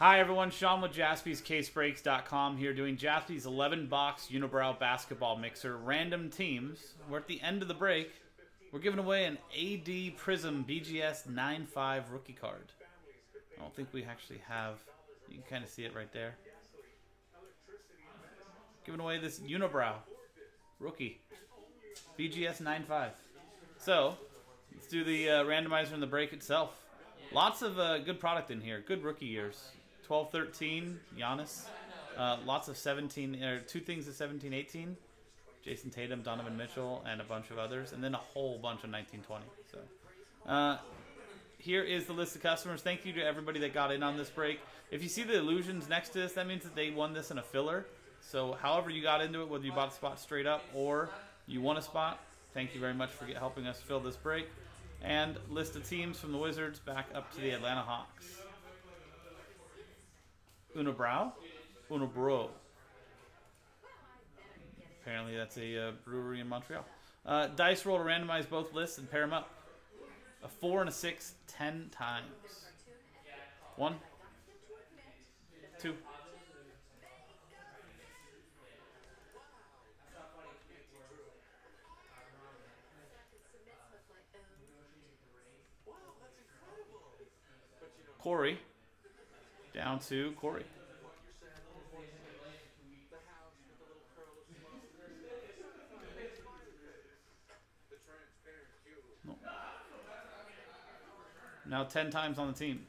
Hi everyone, Sean with JaspysCaseBreaks.com here doing Jaspy's 11 box unibrow basketball mixer random teams. We're at the end of the break. We're giving away an AD Prism BGS 9.5 rookie card. I don't think we actually have, you can kind of see it right there. Giving away this unibrow rookie BGS 9.5. So, let's do the uh, randomizer in the break itself. Lots of uh, good product in here. Good rookie years. 12 13, Giannis. Uh, lots of 17, or two things of 17 18. Jayson Tatum, Donovan Mitchell, and a bunch of others. And then a whole bunch of 19 20. So, uh, here is the list of customers. Thank you to everybody that got in on this break. If you see the illusions next to this, that means that they won this in a filler. So, however you got into it, whether you bought a spot straight up or you won a spot, thank you very much for helping us fill this break. And list of teams from the Wizards back up to the Atlanta Hawks. Unibrow, Unibro. Apparently that's a uh, brewery in Montreal. Uh, dice roll to randomize both lists and pair them up. A four and a six, ten times. One, two. Corey down to Corey. Now 10 times on the teams.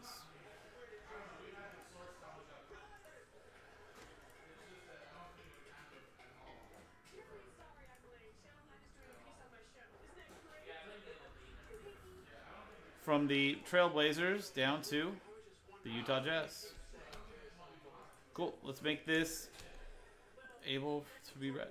From the Trailblazers down to the Utah Jazz. Cool. Let's make this able to be read.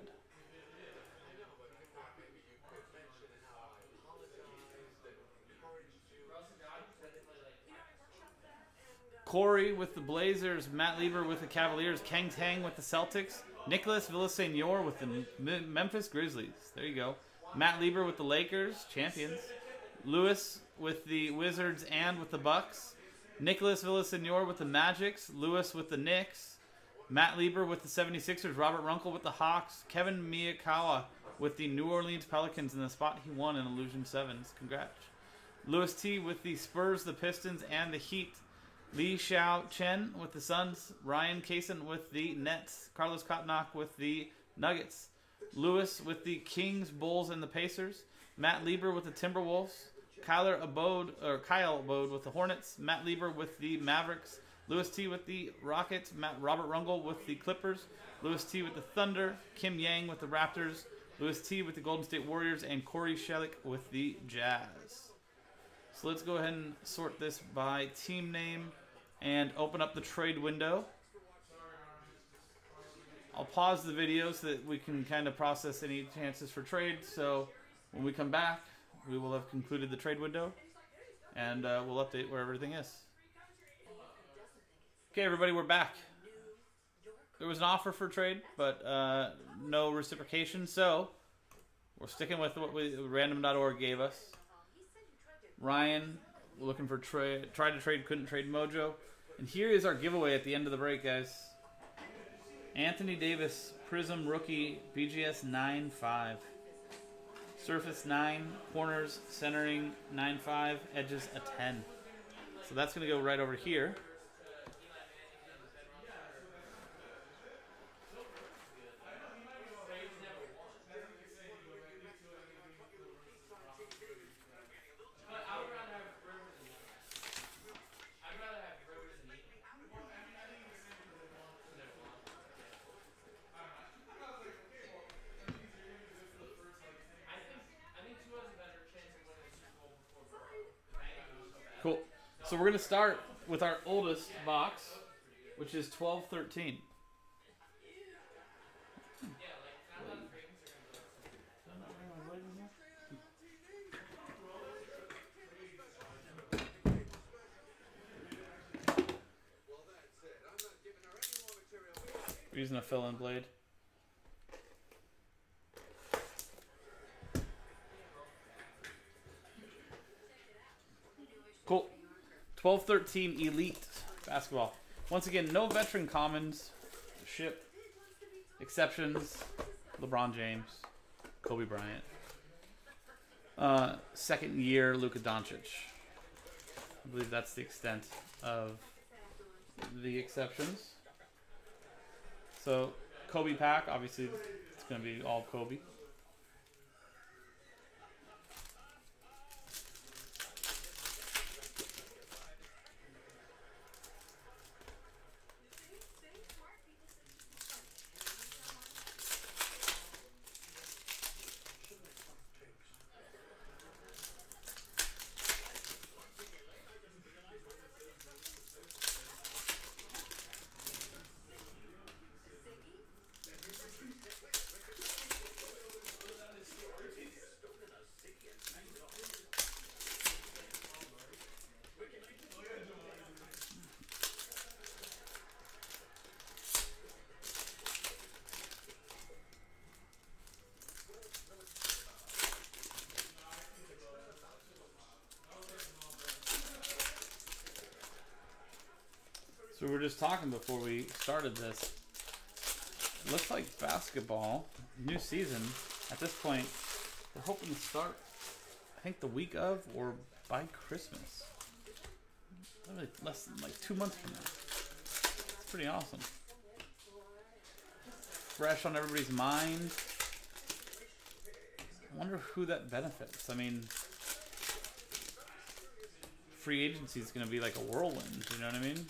Corey with the Blazers, Matt Lieber with the Cavaliers, Kang Tang with the Celtics, Nicholas Villasenor with the Memphis Grizzlies. There you go. Matt Lieber with the Lakers, champions. Lewis with the Wizards and with the Bucks. Nicholas Villasenor with the Magics. Lewis with the Knicks. Matt Lieber with the 76ers. Robert Runkle with the Hawks. Kevin Miyakawa with the New Orleans Pelicans in the spot he won in Illusion 7s. Congrats. Lewis T with the Spurs, the Pistons, and the Heat. Lee Xiao Chen with the Suns. Ryan Kaysen with the Nets. Carlos Kotnock with the Nuggets. Lewis with the Kings, Bulls, and the Pacers. Matt Lieber with the Timberwolves. Kyler Abode or Kyle Abode with the Hornets. Matt Lieber with the Mavericks. Lewis T with the Rockets. Matt Robert Rungle with the Clippers. Lewis T with the Thunder. Kim Yang with the Raptors. Lewis T with the Golden State Warriors, and Corey Shellick with the Jazz. So let's go ahead and sort this by team name and open up the trade window. I'll pause the video so that we can kind of process any chances for trade. So when we come back, we will have concluded the trade window and uh, we'll update where everything is. Okay, everybody, we're back. There was an offer for trade, but uh, no reciprocation, so we're sticking with what we, random.org gave us. Ryan, looking for trade, tried to trade, couldn't trade Mojo. And here is our giveaway at the end of the break, guys. Anthony Davis, Prism Rookie, BGS 9.5. Surface 9, corners, centering 9.5, edges a 10. So that's going to go right over here. Cool. So we're going to start with our oldest box, which is 1213. We're using a fill-in blade. Cool. 12 13 Elite basketball. Once again, no veteran commons. Ship. Exceptions. LeBron James. Kobe Bryant. Uh, second year, Luka Doncic. I believe that's the extent of the exceptions. So, Kobe pack, obviously, it's going to be all Kobe. Were just talking before we started this. It looks like basketball, new season. At this point, they're hoping to start, I think, the week of or by Christmas. Literally less than like two months from now. It's pretty awesome. Fresh on everybody's mind. I wonder who that benefits. I mean, free agency is going to be like a whirlwind. You know what I mean?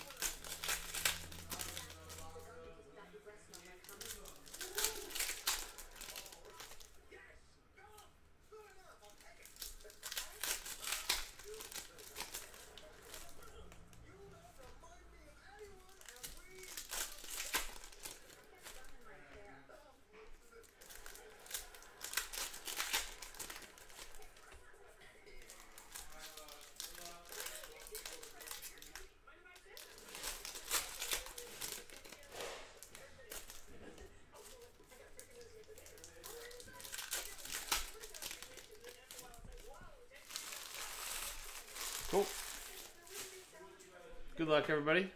Cool. Good luck, everybody.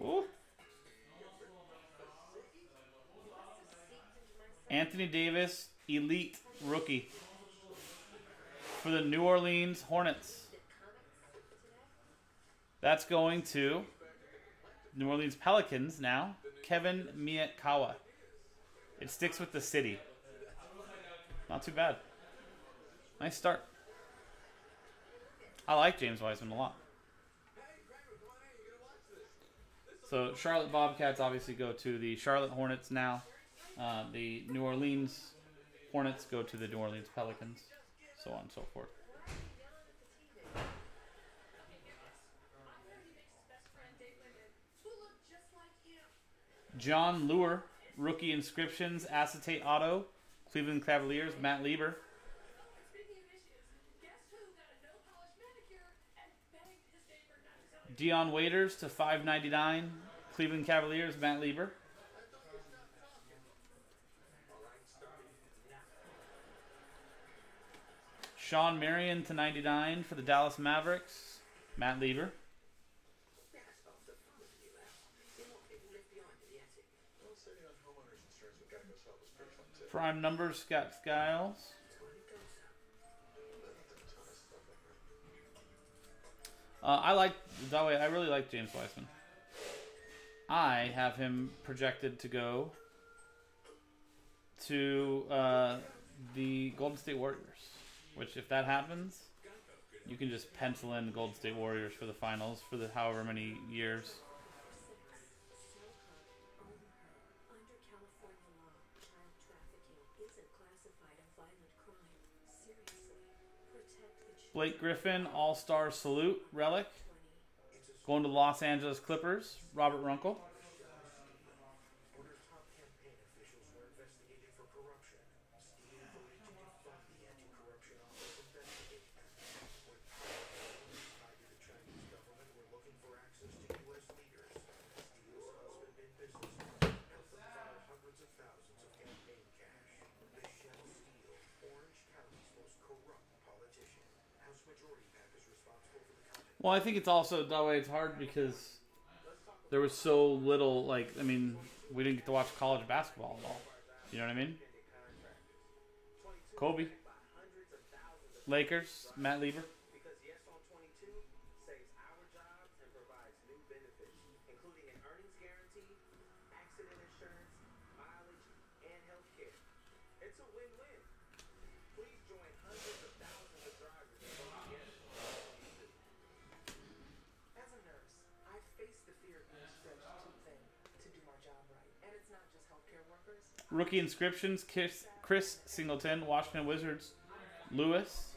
Ooh. Anthony Davis, elite rookie for the New Orleans Hornets. That's going to New Orleans Pelicans now. Kevin Miyakawa. It sticks with the city. Not too bad. Nice start. I like James Wiseman a lot. So Charlotte Bobcats obviously go to the Charlotte Hornets now. Uh, the New Orleans Hornets go to the New Orleans Pelicans. So on and so forth. Jon Leuer, rookie inscriptions, acetate auto, Cleveland Cavaliers, Matt Lieber. Dion Waiters to 599, Cleveland Cavaliers, Matt Lieber. Shawn Marion to 99 for the Dallas Mavericks, Matt Lieber. Prime numbers, Scott Skiles. Uh, I like that way. I really like James Wiseman. I have him projected to go to uh, the Golden State Warriors. Which, if that happens, you can just pencil in Golden State Warriors for the finals for the however many years. Blake Griffin, All Star Salute Relic. Going to Los Angeles Clippers, Robert Runkle. Order's top campaign officials were investigated for corruption. Steve voted to defund the anti-corruption office investigation. When tied to the Chinese government were looking for access to U.S. leaders. majority pack is responsible for the content. Well, I think it's also that way. It's hard because there was so little. Like, I mean, we didn't get to watch college basketball at all. You know what I mean? Kobe, Lakers, Matt Lieber. Rookie inscriptions: Chris, Singleton, Washington Wizards, Lewis?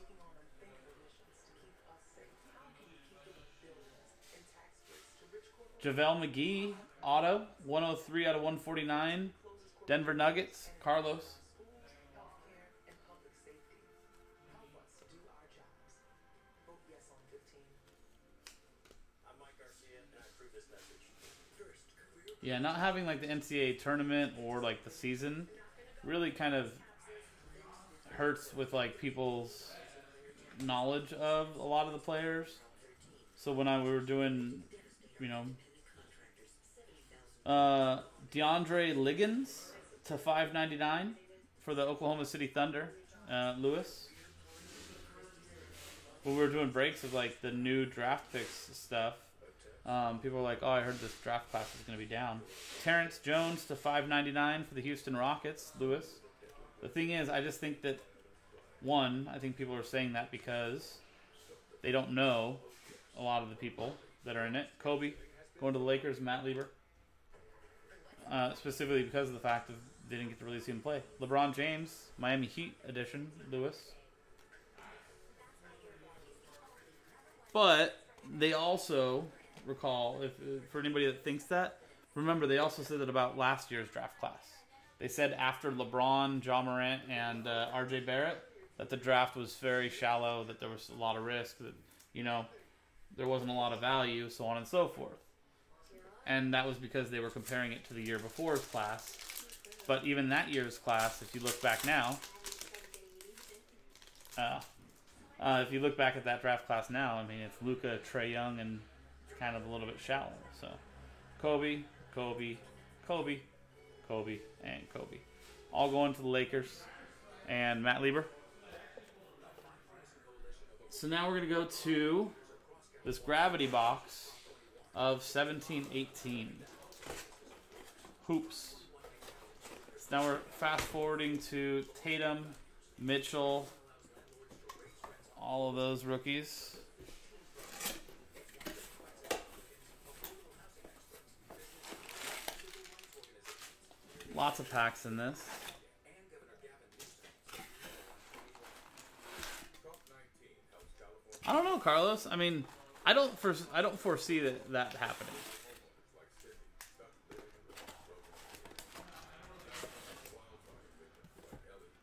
JaVale McGee, auto, 103 out of 149. Denver Nuggets, Carlos. Yeah, not having like the NCAA tournament or like the season really kind of hurts with like people's knowledge of a lot of the players. So when I we were doing, you know, uh, DeAndre Liggins to five ninety nine for the Oklahoma City Thunder, uh, Lewis. When we were doing breaks of like the new draft picks stuff, um, people were like, "Oh, I heard this draft class is going to be down." Terrence Jones to five ninety nine for the Houston Rockets, Lewis. The thing is, I just think that one, I think people are saying that because they don't know a lot of the people that are in it. Kobe going to the Lakers, Matt Lieber, uh, specifically because of the fact that they didn't get to really see him play. LeBron James, Miami Heat edition, Lewis. But they also recall, if for anybody that thinks that, remember they also said that about last year's draft class. They said after LeBron, Ja Morant, and uh, R.J. Barrett that the draft was very shallow, that there was a lot of risk, that you know there wasn't a lot of value, so on and so forth. And that was because they were comparing it to the year before's class. But even that year's class, if you look back now, uh, uh, if you look back at that draft class now, I mean, it's Luka, Trae Young, and kind of a little bit shallow. So, Kobe, Kobe, Kobe, Kobe, and Kobe, all going to the Lakers, and Matt Lieber. So now we're gonna go to this gravity box of 1718 hoops. So now we're fast forwarding to Tatum, Mitchell, all of those rookies. Lots of packs in this. I don't know, Carlos. I mean, I don't for, I don't foresee that that happening.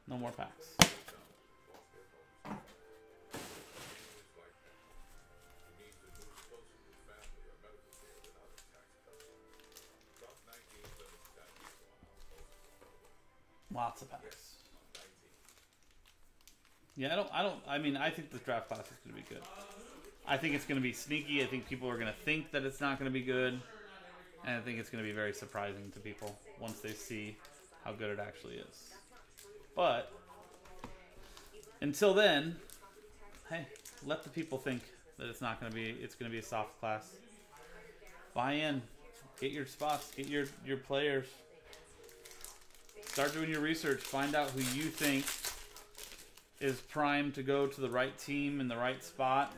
No more packs. Lots of packs. Yeah, I don't. I don't. I mean, I think this draft class is going to be good. I think it's going to be sneaky. I think people are going to think that it's not going to be good, and I think it's going to be very surprising to people once they see how good it actually is. But until then, hey, let the people think that it's not going to be. It's going to be a soft class. Buy in, get your spots, get your your players. Start doing your research. Find out who you think is primed to go to the right team in the right spot.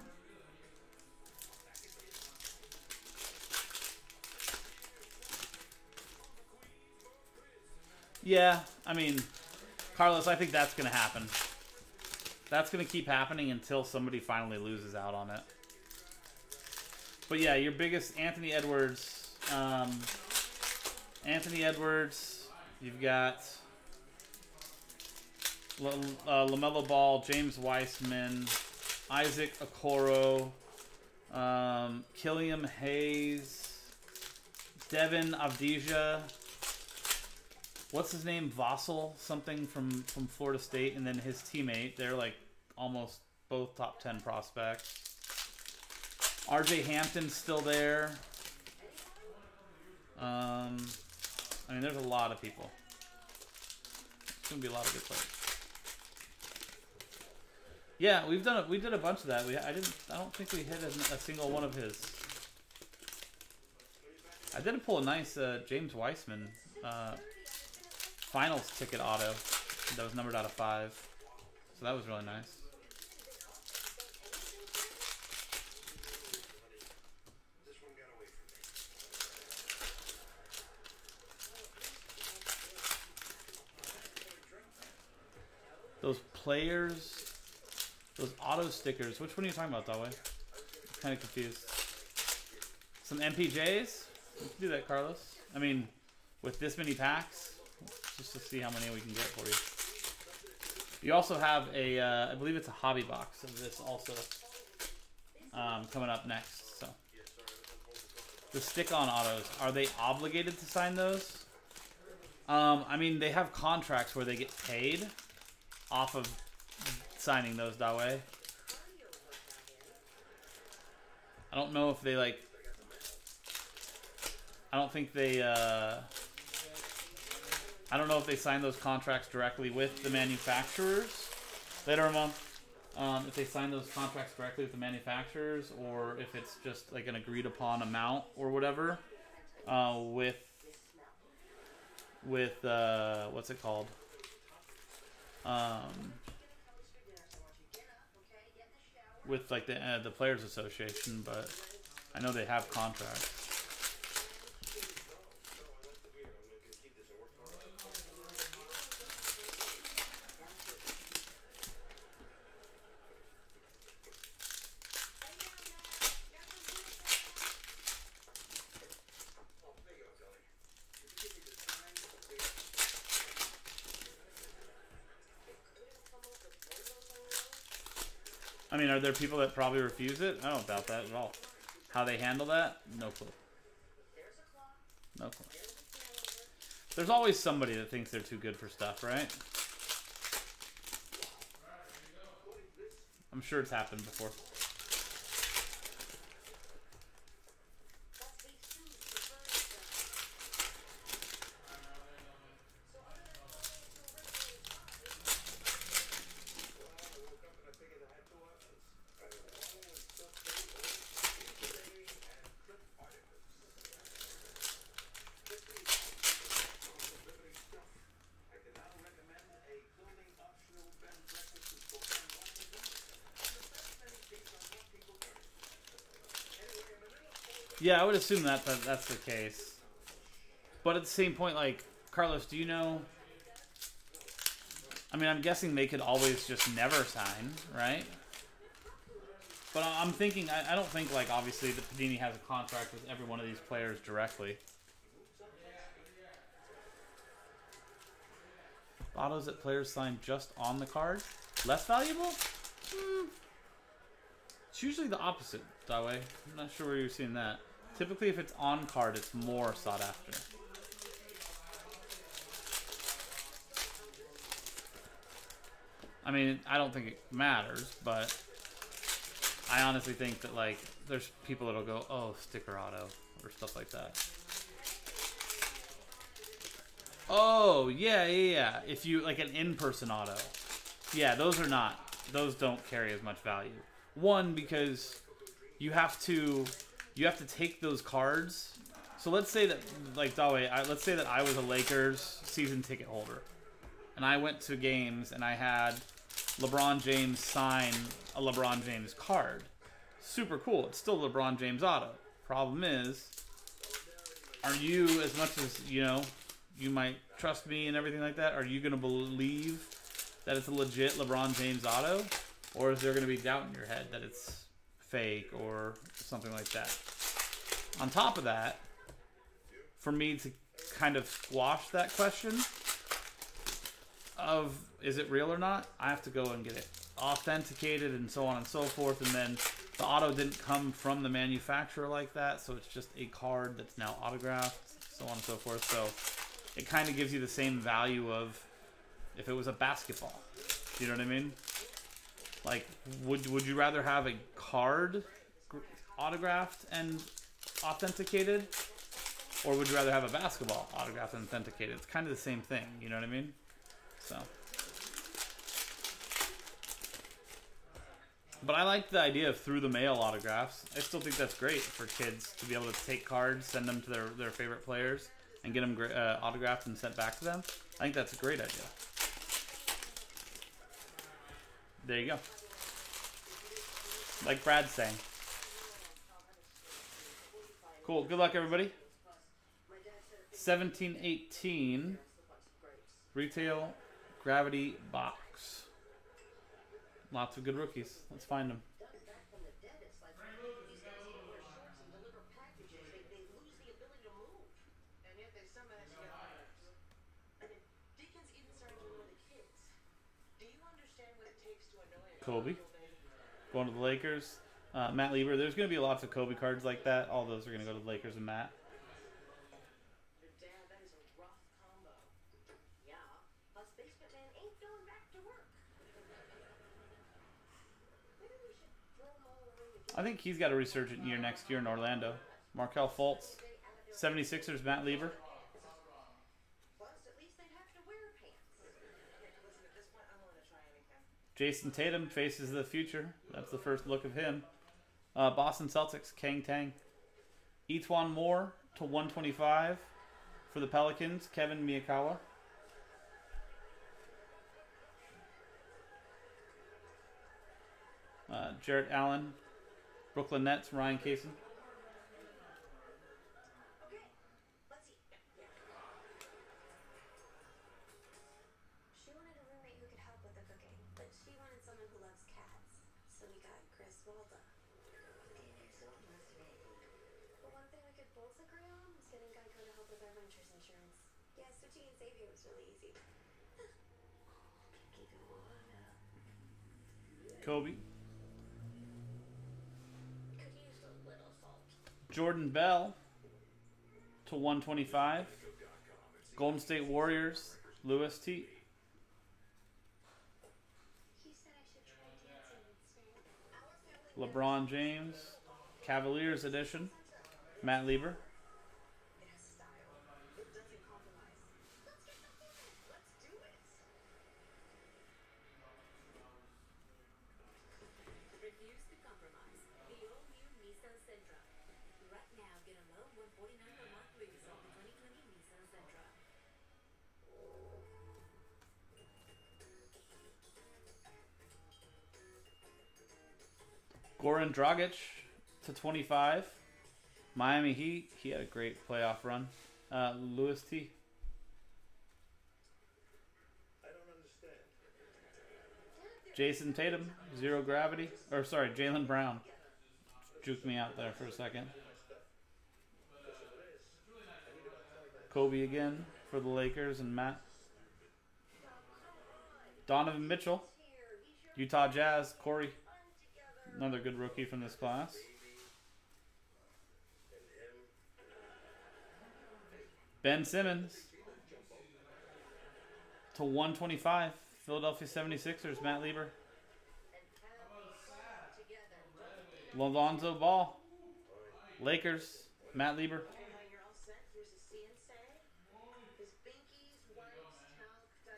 Yeah, I mean, Carlos, I think that's going to happen. That's going to keep happening until somebody finally loses out on it. But yeah, your biggest Anthony Edwards, um, Anthony Edwards. You've got L- uh, LaMelo Ball, James Wiseman, Isaac Okoro, um, Killian Hayes, Devin Avdija. What's his name? Vassell, something from from Florida State, and then his teammate. They're like almost both top 10 prospects. RJ Hampton's still there. Um, I mean, there's a lot of people. It's gonna be a lot of good players. Yeah, we've done a, we did a bunch of that. We I didn't I don't think we hit a, a single one of his. I did pull a nice uh, James Wiseman uh, finals ticket auto that was numbered out of five, so that was really nice. This one got away from me. Those players, those auto stickers. Which one are you talking about, Dalway? Kind of confused. Some MPJs. Do that, Carlos. I mean, with this many packs, just to see how many we can get for you. You also have a, uh, I believe it's a hobby box of this also um, coming up next. So the stick-on autos are they obligated to sign those? Um, I mean, they have contracts where they get paid off of signing those that way. I don't know if they like. I don't think they. Uh, I don't know if they sign those contracts directly with the manufacturers later on. Um, if they sign those contracts directly with the manufacturers, or if it's just like an agreed upon amount or whatever, uh, with with uh, what's it called? Um, with like the uh, the players association, but I know they have contracts. Mean, are there people that probably refuse it? I don't doubt that at all. How they handle that? No clue. No clue. There's always somebody that thinks they're too good for stuff, right? I'm sure it's happened before. Yeah, I would assume that, that that's the case. But at the same point, like Carlos, do you know? I mean, I'm guessing they could always just never sign, right? But I'm thinking, I, I don't think like obviously that Panini has a contract with every one of these players directly. Autos that players sign just on the card, less valuable. Hmm. It's usually the opposite that way. I'm not sure where you're seeing that. Typically, if it's on card, it's more sought after. I mean, I don't think it matters, but I honestly think that like there's people that'll go, "Oh, sticker auto" or stuff like that. Oh, yeah, yeah, yeah. If you like an in-person auto. Yeah, those are not those don't carry as much value. One because you have to you have to take those cards. So let's say that like way, I, let's say that I was a Lakers season ticket holder, and I went to games and I had LeBron James sign a LeBron James card. Super cool. It's still LeBron James auto. Problem is, are you as much as you know you might trust me and everything like that? Are you gonna believe that it's a legit LeBron James auto, or is there gonna be doubt in your head that it's fake or something like that? On top of that, for me to kind of squash that question of is it real or not, I have to go and get it authenticated and so on and so forth, and then the auto didn't come from the manufacturer like that, so it's just a card that's now autographed, so on and so forth. So it kind of gives you the same value of if it was a basketball. You know what I mean? Like, would would you rather have a card autographed and authenticated, or would you rather have a basketball autographed and authenticated? It's kind of the same thing. You know what I mean? So. But I like the idea of through the mail autographs. I still think that's great for kids to be able to take cards, send them to their, their favorite players, and get them uh, autographed and sent back to them. I think that's a great idea. There you go. Like Brad's saying. Cool. Good luck, everybody. 1718 retail gravity box. Lots of good rookies. Let's find them. Doug back from the dead. It's like these guys even wear shorts and deliver packages. They, they lose the ability to move. And yet they somehow manage to get honors. I mean, Deacons even started to annoy the kids. Do you understand what it takes to annoy a Kobe. Going to the Lakers. Uh, Matt Lieber. There's going to be lots of Kobe cards like that. All those are going to go to the Lakers and Matt. I think he's got a resurgent year next year in Orlando. Markelle Fultz. 76ers, Matt Lieber. Plus, at least they'd have to wear pants. Listen, at this point, I'm willing to try anything. Jayson Tatum faces the future. That's the first look of him. Uh, Boston Celtics, Kang Tang. E'Twaun Moore to 125 for the Pelicans, Kevin Miyakawa. Uh, Jarrett Allen, Brooklyn Nets, Ryan Kaysen. Uh. Kobe. Could use a little salt. Jordan Bell to 125. Golden State Warriors, Lewis T. He said I should try dancing instead. LeBron James, Cavaliers edition, Matt Lieber. Dragic to 25. Miami Heat, he had a great playoff run. Uh, Lewis T. Jayson Tatum, zero gravity. Or sorry, Jaylen Brown. Juked me out there for a second. Kobe again for the Lakers and Matt. Donovan Mitchell, Utah Jazz, Corey. Another good rookie from this class. Ben Simmons to 125. Philadelphia 76ers, Matt Lieber. Lonzo Ball. Lakers, Matt Lieber.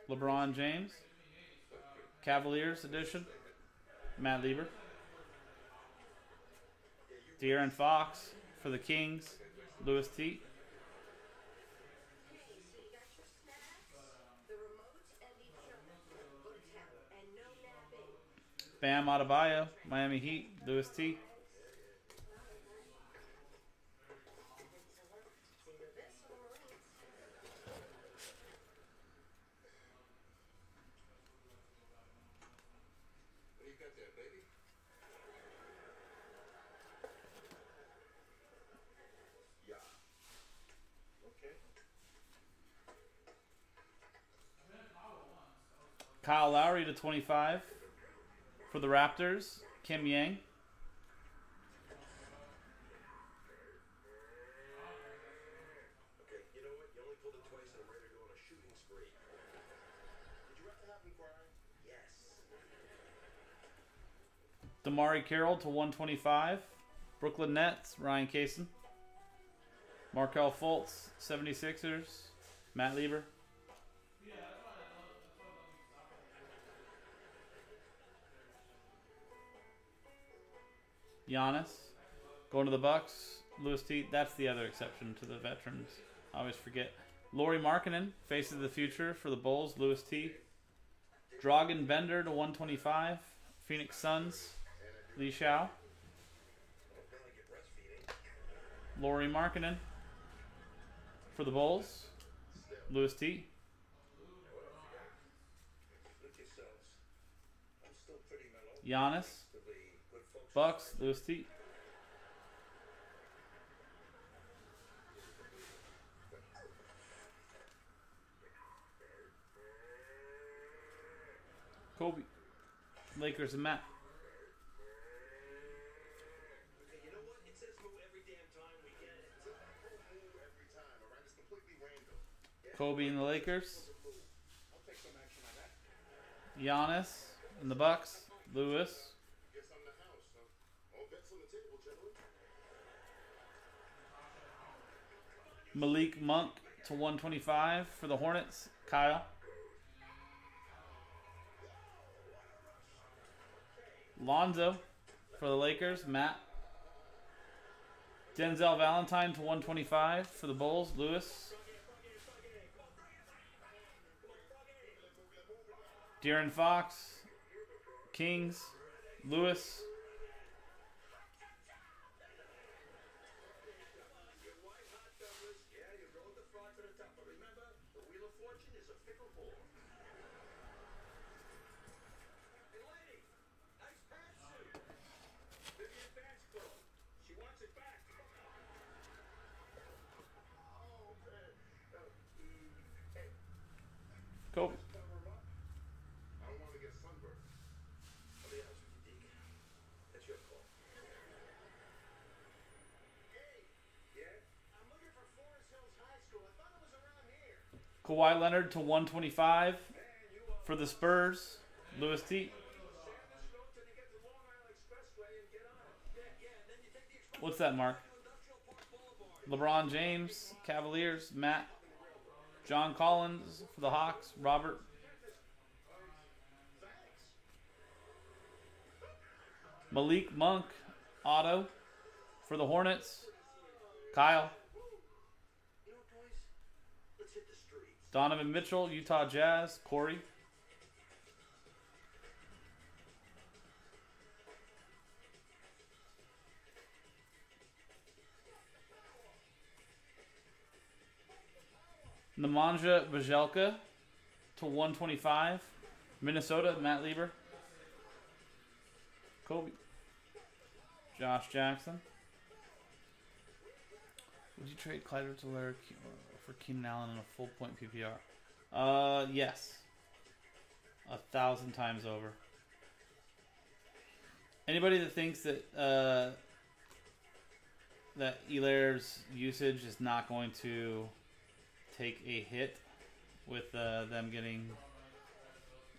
LeBron James. Cavaliers edition, Matt Lieber. De'Aaron Fox for the Kings, Lewis T. Bam Adebayo, Miami Heat, Lewis T. See the best of the Marines. What do you got there, baby? Yeah. Okay. Kyle Lowry to 25 for the Raptors, Kim Yang. Okay, you know what? You only pulled it twice and I'm ready to go on a shooting spree. Did you have to have me cry? Yes. DeMarre Carroll to 125. Brooklyn Nets, Ryan Kaysen. Markelle Fultz, 76ers, Matt Lieber. Giannis going to the Bucks. Lewis T. That's the other exception to the veterans. I always forget. Lauri Markkanen faces of the future for the Bulls. Lewis T. Dragan Bender to 125. Phoenix Suns. Lee Shao. Lauri Markkanen for the Bulls. Lewis T. Giannis. To the good folks. Bucks. Lewis T. Kobe. Lakers and Matt. Okay, you know what? It says move every damn time we get it. Move every time, alright? It's completely random. Kobe and the Lakers. I'll take some action on that. Giannis and the Bucks. Lewis. Guess I'm the house, huh? All bets on the table, gentlemen. Malik Monk to 125 for the Hornets. Kyle. Lonzo for the Lakers. Matt. Denzel Valentine to 125 for the Bulls. Lewis. De'Aaron Fox. Kings. Lewis. Yeah, you rode the frog to the top, but remember, the wheel of fortune is a fickle ball. Hey, lady, nice pantsuit. Vivian Vanderbilt. She wants it back. Oh, man. Uh, mm, hey, Kobe. cover 'em up. I don't want to get sunburned. I'll be honest with you, Deke. That's your call. Hey, yeah? I'm looking for Forest Hills High School. I thought it was around here. Kawhi Leonard to 125 for the Spurs. Lewis T. What's that, Mark? LeBron James, Cavaliers, Matt, John Collins for the Hawks, Robert. Malik Monk, Otto for the Hornets, Kyle. You know, boys, let's hit the streets. Donovan Mitchell, Utah Jazz, Corey. Nemanja Bjelica to 125. Minnesota, Matt Lieber. Kobe. Josh Jackson. Would you trade Clyde Rutler for Keenan Allen in a full point PPR? Uh, yes. A thousand times over. Anybody that thinks that uh, that Helaire's usage is not going to take a hit with uh, them getting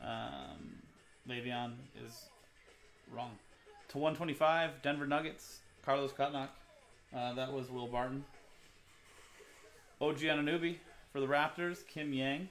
um, Le'Veon is wrong. To 125, Denver Nuggets, Carlos Kotnak. Uh, that was Will Barton. OG Anunoby for the Raptors, Kim Yang.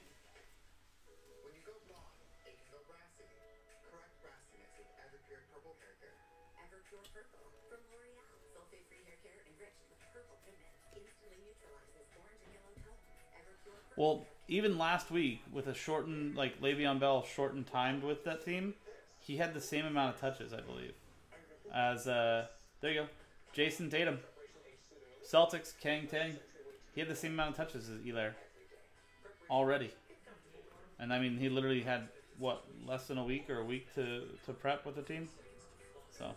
Well, even last week with a shortened, like Le'Veon Bell shortened timed with that team, he had the same amount of touches, I believe, as uh, there you go, Jayson Tatum, Celtics, Kang Tang. He had the same amount of touches as Helaire already, and I mean he literally had what less than a week or a week to to prep with the team. So,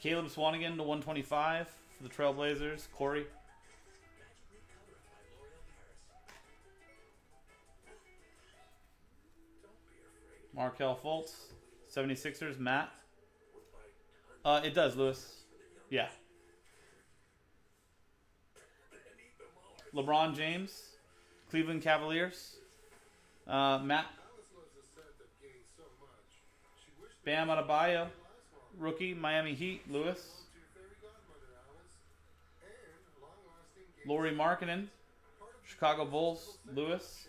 Caleb Swanigan to 125 for the Trailblazers. Corey. Markelle Fultz, 76ers, Matt. Uh, it does, Lewis. Yeah. LeBron James, Cleveland Cavaliers, uh, Matt. Bam Adebayo, rookie, Miami Heat, Lewis. Lauri Markkanen, Chicago Bulls, Lewis.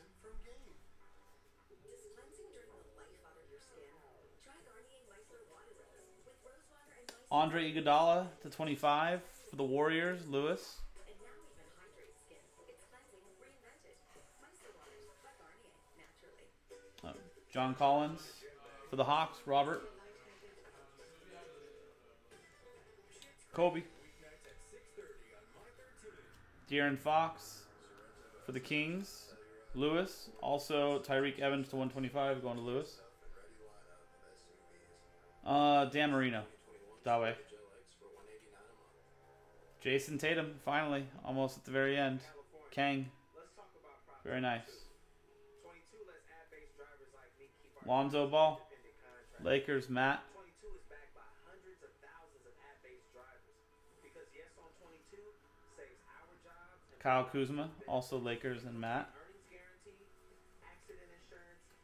Andre Iguodala to 25 for the Warriors, Lewis. John Collins for the Hawks, Robert. Kobe. De'Aaron Fox for the Kings. Lewis. Also Tyreke Evans to 125 going to Lewis. Uh, Dan Marino. That way. Jayson Tatum, finally, almost at the very end. Kang, very nice. Saves our jobs and Kyle Kuzma, also Lakers and Matt.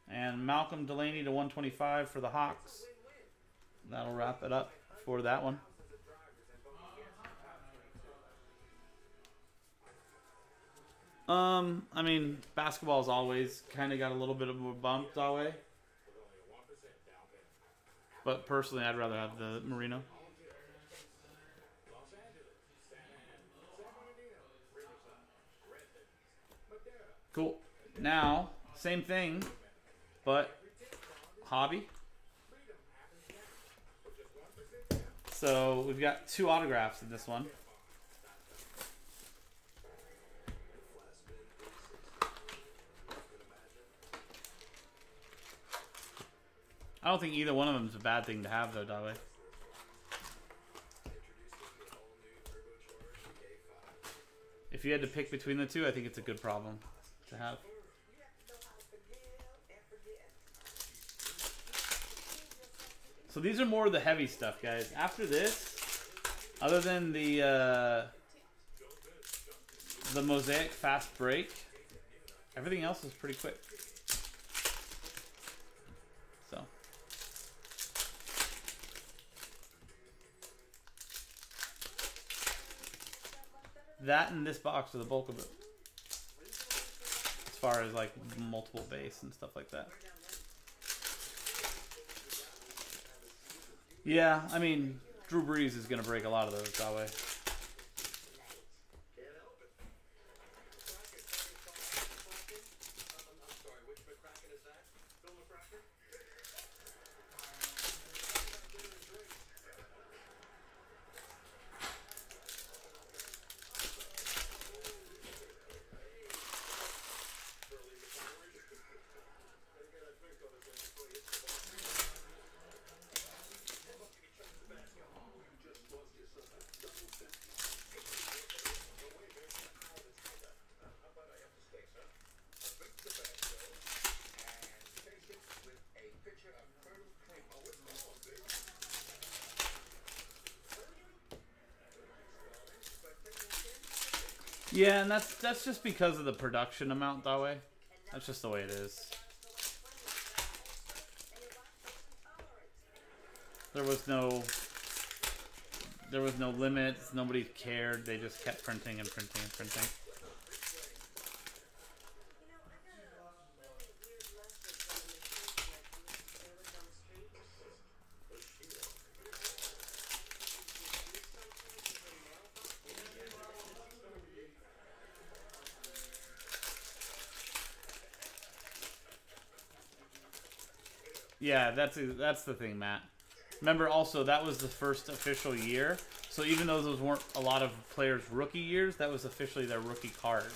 And Malcolm Delaney to 125 for the Hawks. That'll wrap it up for that one. Thousands of drivers and voting yes on top 22. Um, I mean, basketball's always kind of got a little bit of a bump that way. But personally, I'd rather have the Marino. Cool. Now, same thing, but hobby. So we've got two autographs in this one. I don't think either one of them is a bad thing to have, though, Dave. If you had to pick between the two, I think it's a good problem to have. So these are more of the heavy stuff, guys. After this, other than the uh, the mosaic fast break, everything else is pretty quick. That and this box are the bulk of it. As far as like multiple base and stuff like that. Yeah, I mean, Drew Brees is going to break a lot of those that way. Yeah, and that's that's just because of the production amount that way. That's just the way it is. There was no there was no limits, nobody cared, they just kept printing and printing and printing. Yeah, that's that's the thing, Matt. Remember, also that was the first official year. So even though those weren't a lot of players' rookie years, that was officially their rookie cards.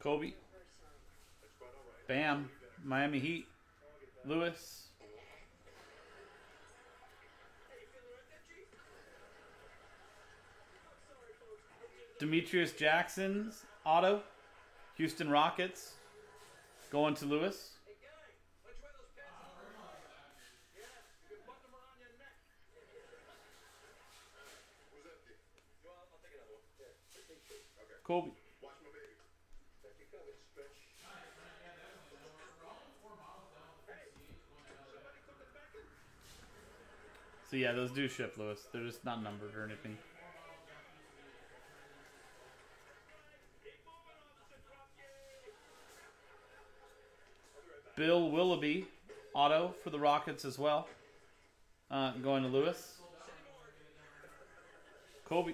Kobe, Bam, Miami Heat, Lewis. Demetrius Jackson's auto. Houston Rockets. Going to Lewis. Kobe. So yeah, those do ship, Lewis. They're just not numbered or anything. Bill Willoughby, auto for the Rockets as well. Uh, going to Lewis. Kobe.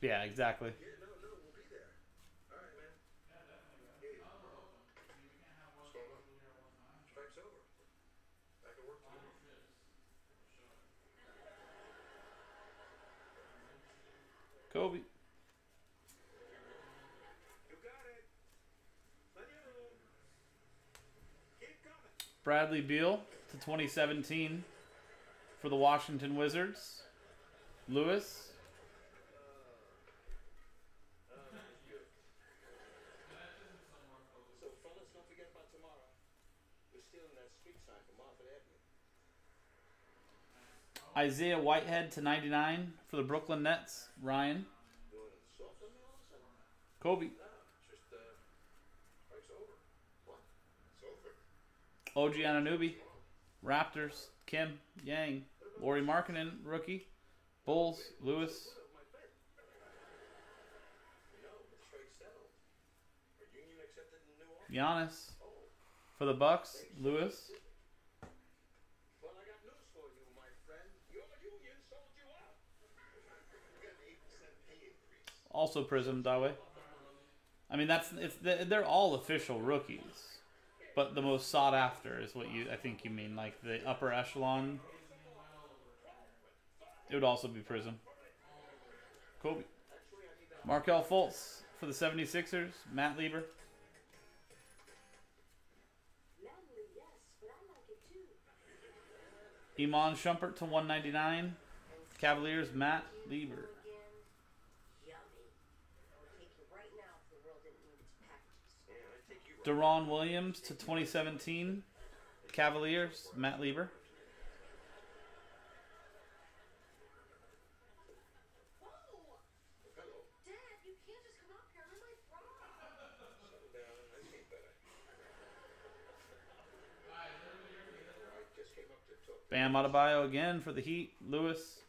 Yeah, exactly. Yeah, no, no, we'll be there. All right, man. Hey. What's going on? Strike's over. Back to work tomorrow. Kobe. You got it. Plenty of room. Keep coming. Bradley Beal to 2017 for the Washington Wizards. Lewis. Isaiah Whitehead to 99 for the Brooklyn Nets. Ryan. Doing it soft on me all of a sudden? Kobe. No, it's just, uh, strike's over. What? It's over. OG Anunoby. Raptors. Kim. Yang. Lauri Markkanen, rookie. Bulls. Lewis. Giannis. For the Bucks. Lewis. Well, I got news for you, my friend. Your union sold you out. We got an 8% pay increase. Also Prism, Dawe. I mean, that's it's they're all official rookies, but the most sought after is what you I think you mean, like the upper echelon. It would also be Prism. Kobe. Markelle Fultz for the 76ers. Matt Lieber. Iman Shumpert to 199. Cavaliers. Matt Lieber. Again, yummy. I would take you right now if the world didn't need its packages. Yeah, I take you right. Deron Williams to 2017. Cavaliers. Matt Lieber. Bam Adebayo again for the Heat. Lewis.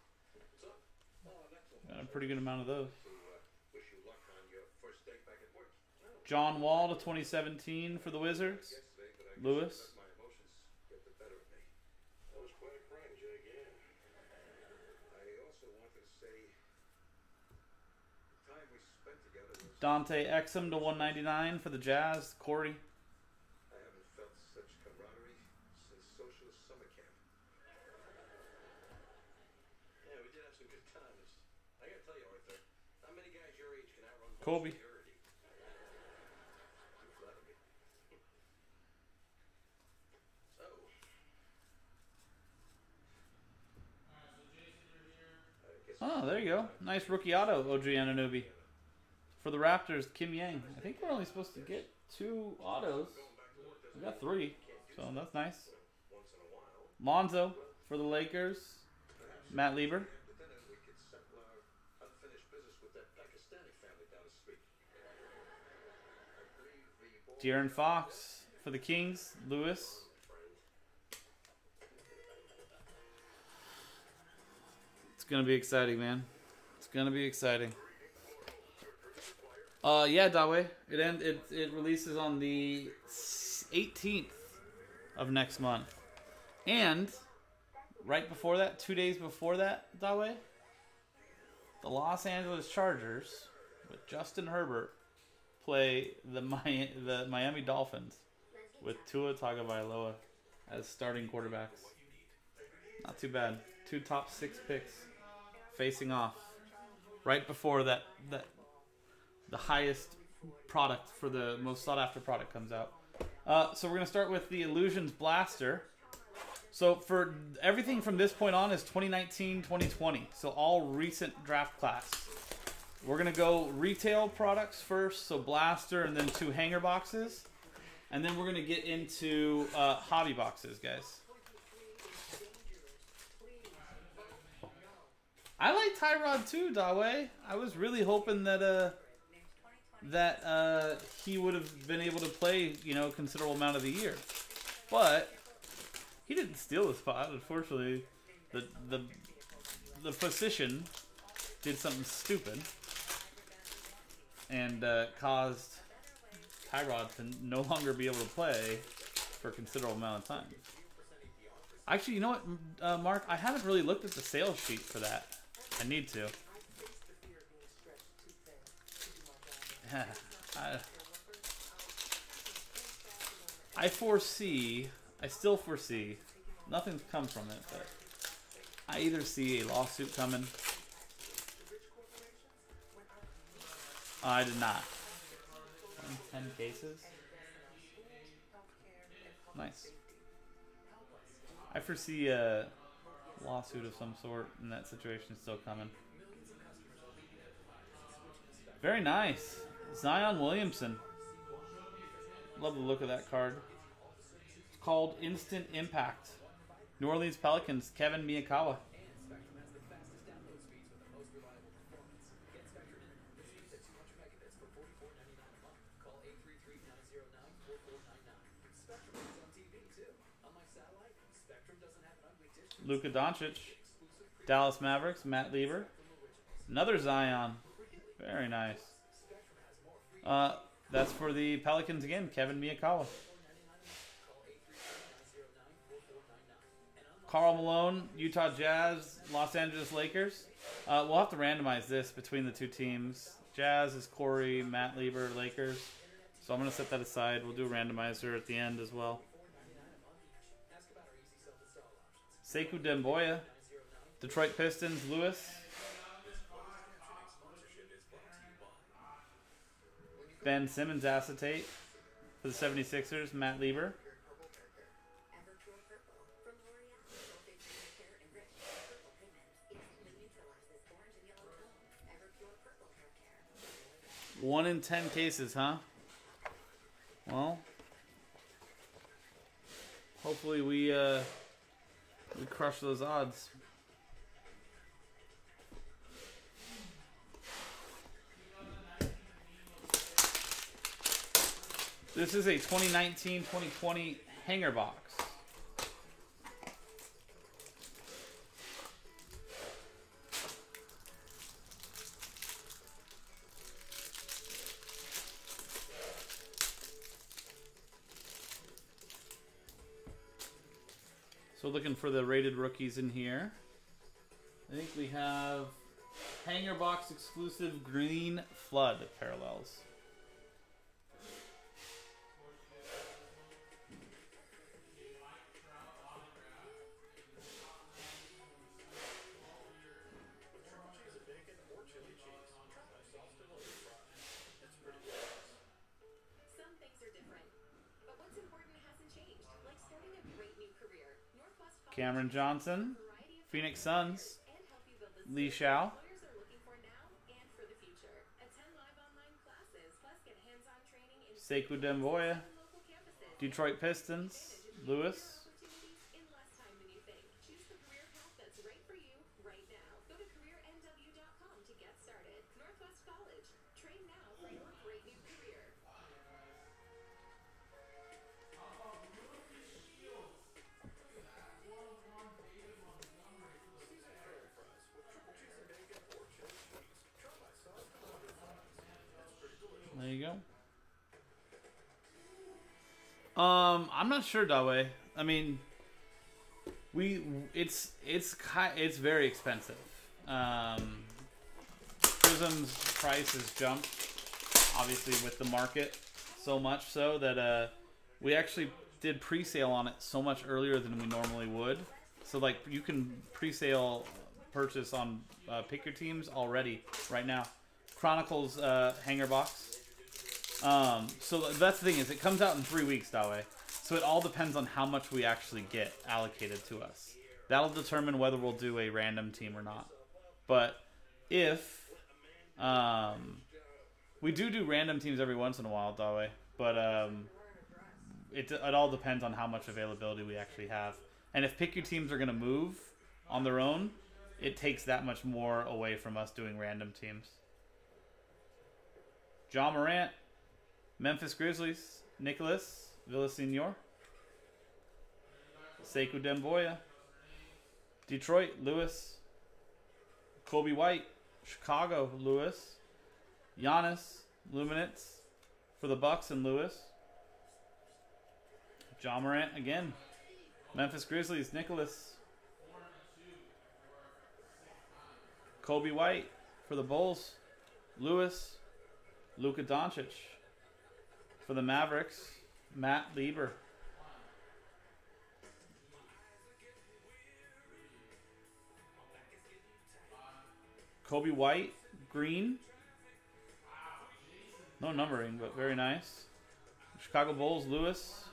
Got a pretty good amount of those. To uh, wish you luck on your first day back at work. No, John Wall to 2017 for the Wizards. yesterday, but I guess Lewis. Dante Exum to 199 for the better of me. That was quite a crime, Jake. Yeah. I also wanted to say the time we spent together was. Dante Exum to 199 for the Jazz. Corey. I haven't felt such camaraderie since socialist summer camp. Yeah, we did have some good times. I gotta tell you, Arthur, not many guys your age can outrun Kobe. security. You flatter me. so. I guess Oh, there you go. Nice rookie auto, OG Anunoby. For the Raptors, Kim Yang. I think we're only supposed to get two autos. We got three, so that's nice. Lonzo for the Lakers. Matt Lieber. De'Aaron Fox for the Kings. Lewis. It's gonna be exciting, man. Gonna be exciting. Uh, yeah, Dawe. It end it it releases on the 18th of next month, and right before that, two days before that, Dawe, the Los Angeles Chargers with Justin Herbert play the Mi- the Miami Dolphins with Tua Tagovailoa as starting quarterbacks. Not too bad. Two top six picks facing off right before that that the highest product for the most sought after product comes out. Uh, so we're gonna start with the Illusions Blaster. So for everything from this point on is 2019, 2020. So all recent draft class. We're gonna go retail products first, so blaster and then two hanger boxes. and then we're gonna get into uh, hobby boxes, guys. I like Tyrod too, Dawe. I was really hoping that uh that uh he would have been able to play, you know, a considerable amount of the year. But he didn't steal the spot, unfortunately. The the the physician did something stupid and uh, caused Tyrod to no longer be able to play for a considerable amount of time. Actually, you know what, uh, Mark? I haven't really looked at the sales sheet for that. I need to. I foresee, I still foresee, nothing's come from it, but I either see a lawsuit coming. I did not. Only Ten cases. Nice. I foresee a lawsuit of some sort in that situation is still coming. Very nice. Zion Williamson. Love the look of that card. It's called Instant Impact. New Orleans Pelicans, Kevin Miyakawa. Luka Doncic. Dallas Mavericks, Matt Lieber. Another Zion. Very nice. Uh, that's for the Pelicans again, Kevin Miyakawa. Karl Malone, Utah Jazz, Los Angeles Lakers. Uh, we'll have to randomize this between the two teams. Jazz is Corey, Matt Lieber, Lakers. So I'm going to set that aside. We'll do a randomizer at the end as well. Sekou Doumbouya, Detroit Pistons, Lewis. Ben Simmons acetate for the 76ers, Matt Lieber. One in ten cases, huh? Well, hopefully we uh, we crush those odds. This is a 2019-2020 hanger box. Looking for the rated rookies in here. I think we have hanger box exclusive green flood parallels. Classes, plus get hands-on training in Sekou Doumbouya. Detroit Pistons, Lewis, not sure, Dawe. I mean, we it's it's it's very expensive. Um, Prism's price has jumped, obviously with the market, so much so that uh, we actually did pre-sale on it so much earlier than we normally would. So like you can pre-sale purchase on uh, pick your teams already right now. Chronicles uh, hanger box. Um, so that's the thing is it comes out in three weeks that way. So it all depends on how much we actually get allocated to us. That'll determine whether we'll do a random team or not. But if um, we do do random teams every once in a while, Dawe, but um, it, it all depends on how much availability we actually have. And if pick your teams are going to move on their own, it takes that much more away from us doing random teams. Ja Morant, Memphis Grizzlies, Nicholas Villasenor, Sekou Doumbouya, Detroit, Lewis, Coby White, Chicago, Lewis, Giannis, Luminance for the Bucks and Lewis. Ja Morant again. Memphis Grizzlies, Nicholas. Coby White for the Bulls, Lewis, Luka Doncic for the Mavericks, Matt Lieber. Coby White, green. No numbering, but very nice. Chicago Bulls, Lewis.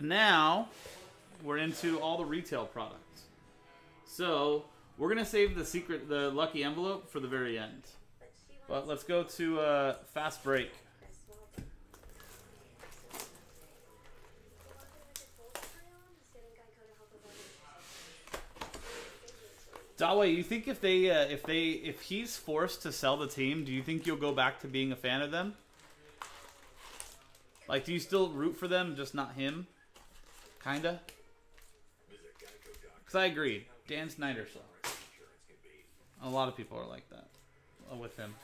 Now we're into all the retail products. So we're gonna save the secret, the lucky envelope for the very end. But let's go to uh, fast break. Dawe, you think if they uh, if they if he's forced to sell the team, do you think you'll go back to being a fan of them? Like, do you still root for them, just not him? Kinda. Because I agree, Dan Snyder sucks. A lot of people are like that uh, with him.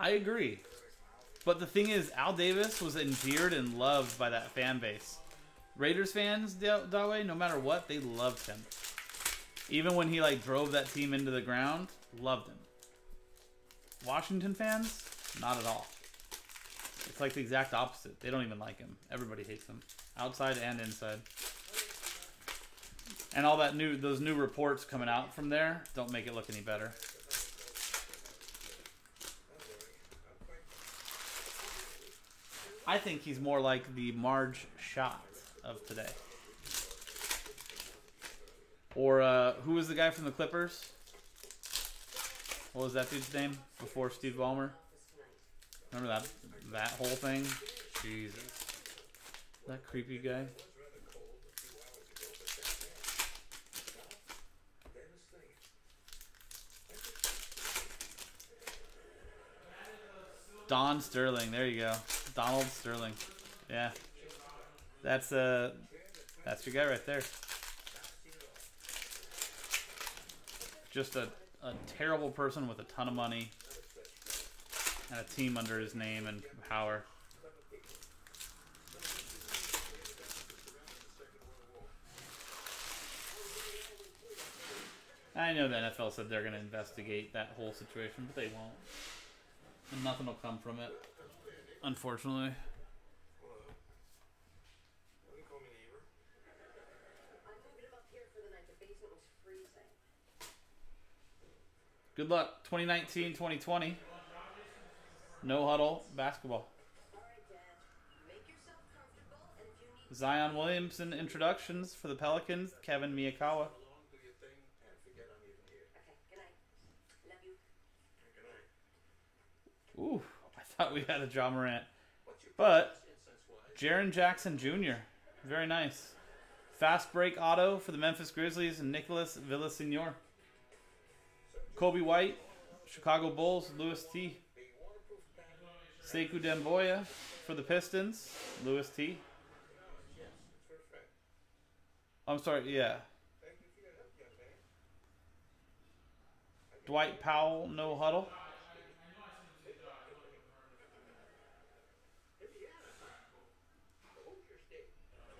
I agree. But the thing is, Al Davis was endeared and loved by that fan base. Raiders fans, Da- Dawe, no matter what, they loved him. Even when he like drove that team into the ground, loved him. Washington fans, not at all. It's like the exact opposite. They don't even like him. Everybody hates him, outside and inside. And all that new, those new reports coming out from there don't make it look any better. I think he's more like the Marge Schott of today. Or uh, who was the guy from the Clippers? What was that dude's name before Steve Ballmer? Remember that that whole thing? Jesus, that creepy guy. Don Sterling, there you go. Donald Sterling. Yeah. That's uh that's your guy right there. Just a, a terrible person with a ton of money and a team under his name and power. I know the NFL said they're going to investigate that whole situation, but they won't. And nothing will come from it. Unfortunately. Good luck 2019 2020. No huddle basketball. Zion Williamson introductions for the Pelicans. Kevin Miyakawa. Ooh, thought we had a Ja Morant. But? Jaren Jackson Jr. Very nice. Fast break auto for the Memphis Grizzlies and Nicholas Villasenor. Coby White, Chicago Bulls, Lewis T. Sekou Doumbouya for the Pistons, Lewis T. I'm sorry, yeah. Dwight Powell, no huddle.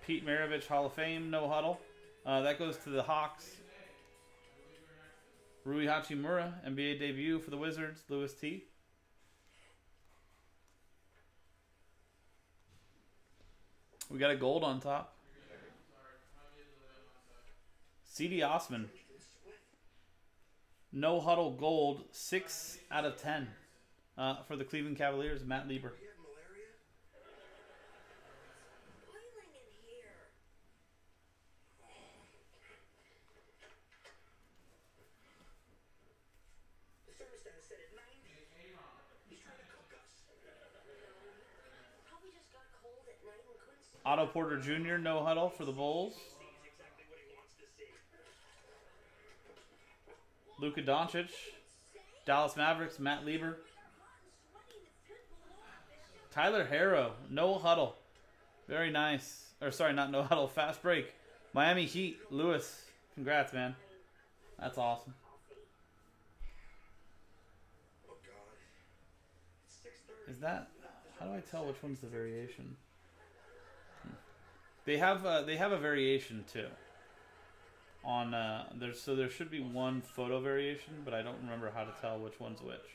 Pete Maravich Hall of Fame, no huddle. Uh, that goes to the Hawks. Rui Hachimura, NBA debut for the Wizards, Lewis T. We got a gold on top. Cedi Osman. No huddle gold, six out of ten uh, for the Cleveland Cavaliers. Matt Lieber. You have malaria? Boiling in here. The thermostat is set at 90. He's trying to cook us. Probably just got cold at night and couldn't sleep. Otto Porter Jr. No huddle for the Bulls. Luka Doncic. Dallas Mavericks. Matt Lieber. Tyler Herro. No huddle. Very nice. Or sorry, not no huddle. Fast break. Miami Heat. Lewis. Congrats, man. That's awesome. God. It's 6:30. Is that? How do I tell which one's the variation? They have uh, they have a variation too. On uh, there's so there should be one photo variation, but I don't remember how to tell which one's which.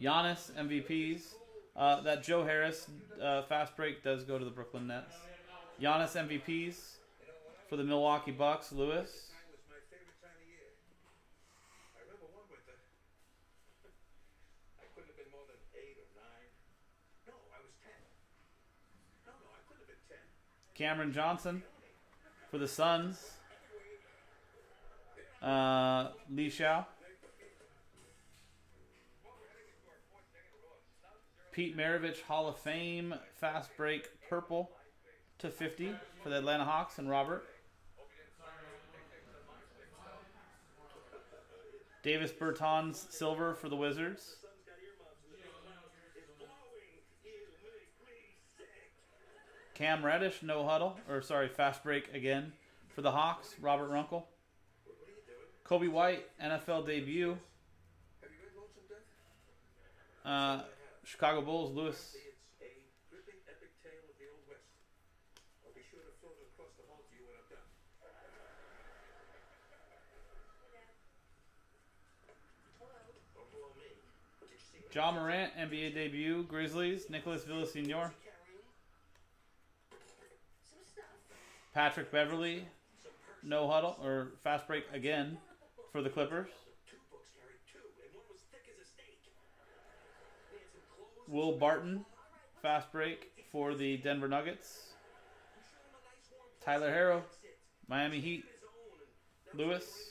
Giannis MVPs. Uh, that Joe Harris uh, fast break does go to the Brooklyn Nets. Giannis MVPs for the Milwaukee Bucks. Lewis. Time was my favorite time of year. I remember one winter. I couldn't have been more than eight or nine. No, I was ten. No, no, I couldn't have been ten. Cameron Johnson for the Suns. Uh, Lee Shao. Pete Maravich Hall of Fame fast break purple to 50 for the Atlanta Hawks and Robert. Davis Bertans silver for the Wizards. Cam Reddish no huddle or sorry fast break again for the Hawks. Robert Runkle. Coby White NFL debut. Uh, Chicago Bulls Lewis. Ja Morant NBA debut Grizzlies. Nicholas Villaseñor. Carrying Some stuff. Patrick Beverley no huddle or fast break again for the Clippers. Will Barton fast break for the Denver Nuggets. Tyler Herro. Miami Heat. Lewis.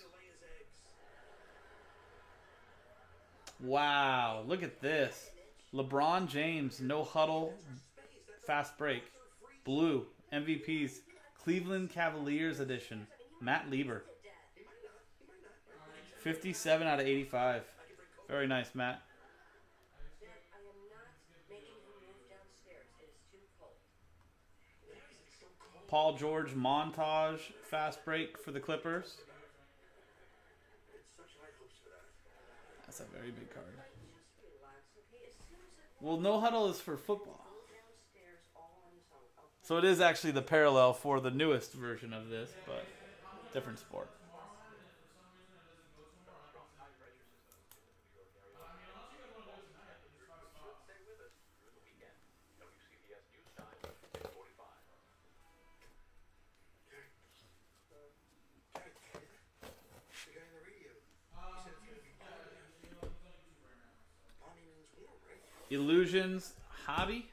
Wow, look at this. LeBron James no huddle fast break. Blue MVPs Cleveland Cavaliers edition. Matt Lieber. 57 out of 85. Very nice, Matt. Paul George montage fast break for the Clippers. That's a very big card. Well, no huddle is for football. go downstairs all on his own. I'll So it is actually the parallel for the newest version of this, but different sport. Illusions guy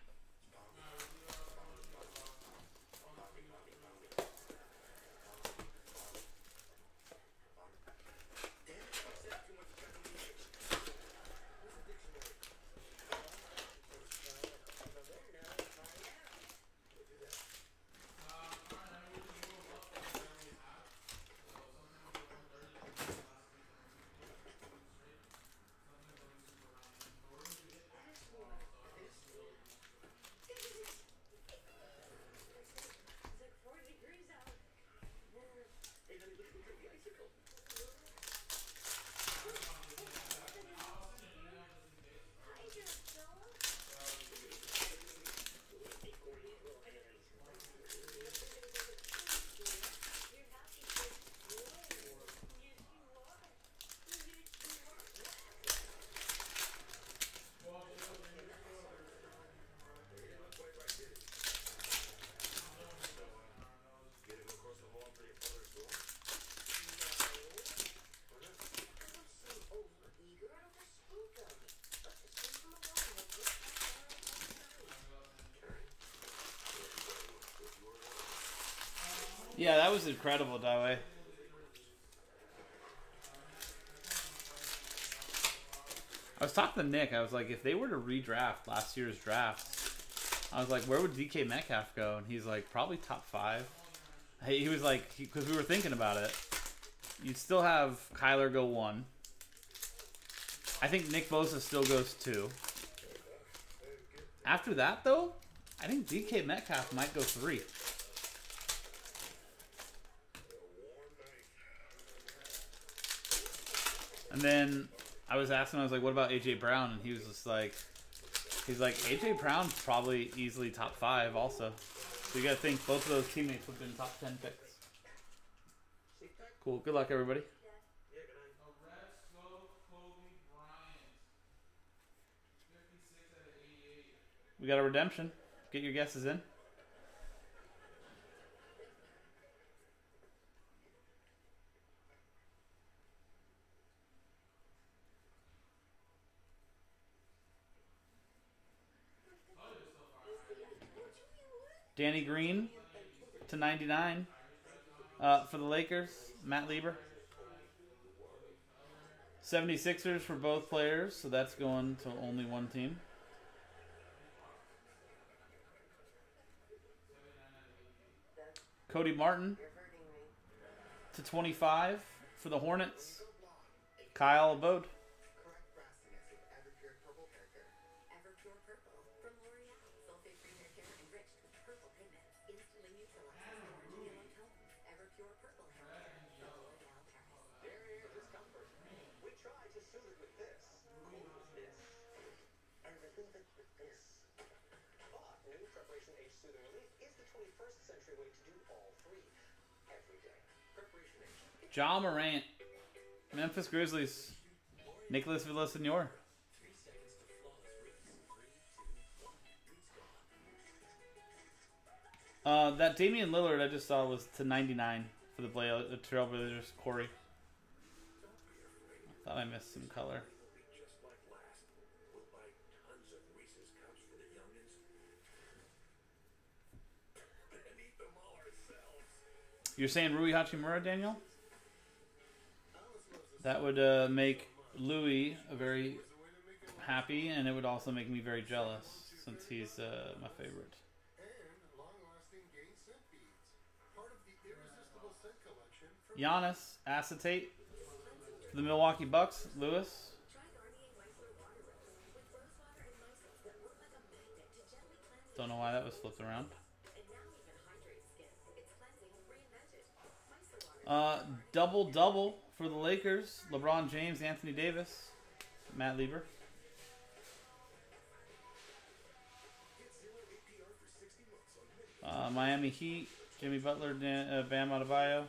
Yeah, that was incredible, Daiwei. I was talking to Nick. I was like, if they were to redraft last year's draft, I was like, where would DK Metcalf go? And he's like, probably top five. Hey, he was like, because we were thinking about it. You'd still have Kyler go one. I think Nick Bosa still goes two. After that, though, I think DK Metcalf might go three. And then I was asking, I was like, what about AJ Brown? And he was just like, he's like, AJ Brown's probably easily top five also. So you gotta think both of those teammates would have been top 10 picks. Cool. Good luck, everybody. We got a redemption. Get your guesses in. Danny Green to 99 uh, for the Lakers. Matt Lieber. 76ers for both players, so that's going to only one team. Cody Martin to 25 for the Hornets. Kyle Abode. Ja Morant. Memphis Grizzlies. Nicholas Villasenor. Uh, that Damian Lillard I just saw was to 99 for the Bla- the Trailblazers. Corey. I thought I missed some color. Just like last. We'll buy tons of Reese's cups for the youngins. And eat them all ourselves. You're saying Rui Hachimura, Daniel? That would uh, make Louis a very happy, and it would also make me very jealous since he's uh, my favorite. Giannis acetate for the Milwaukee Bucks. Lewis. Don't know why that was flipped around. Uh, double double for the Lakers. LeBron James, Anthony Davis, Matt Lieber. Uh, Miami Heat, Jimmy Butler, Dan, uh, Bam Adebayo,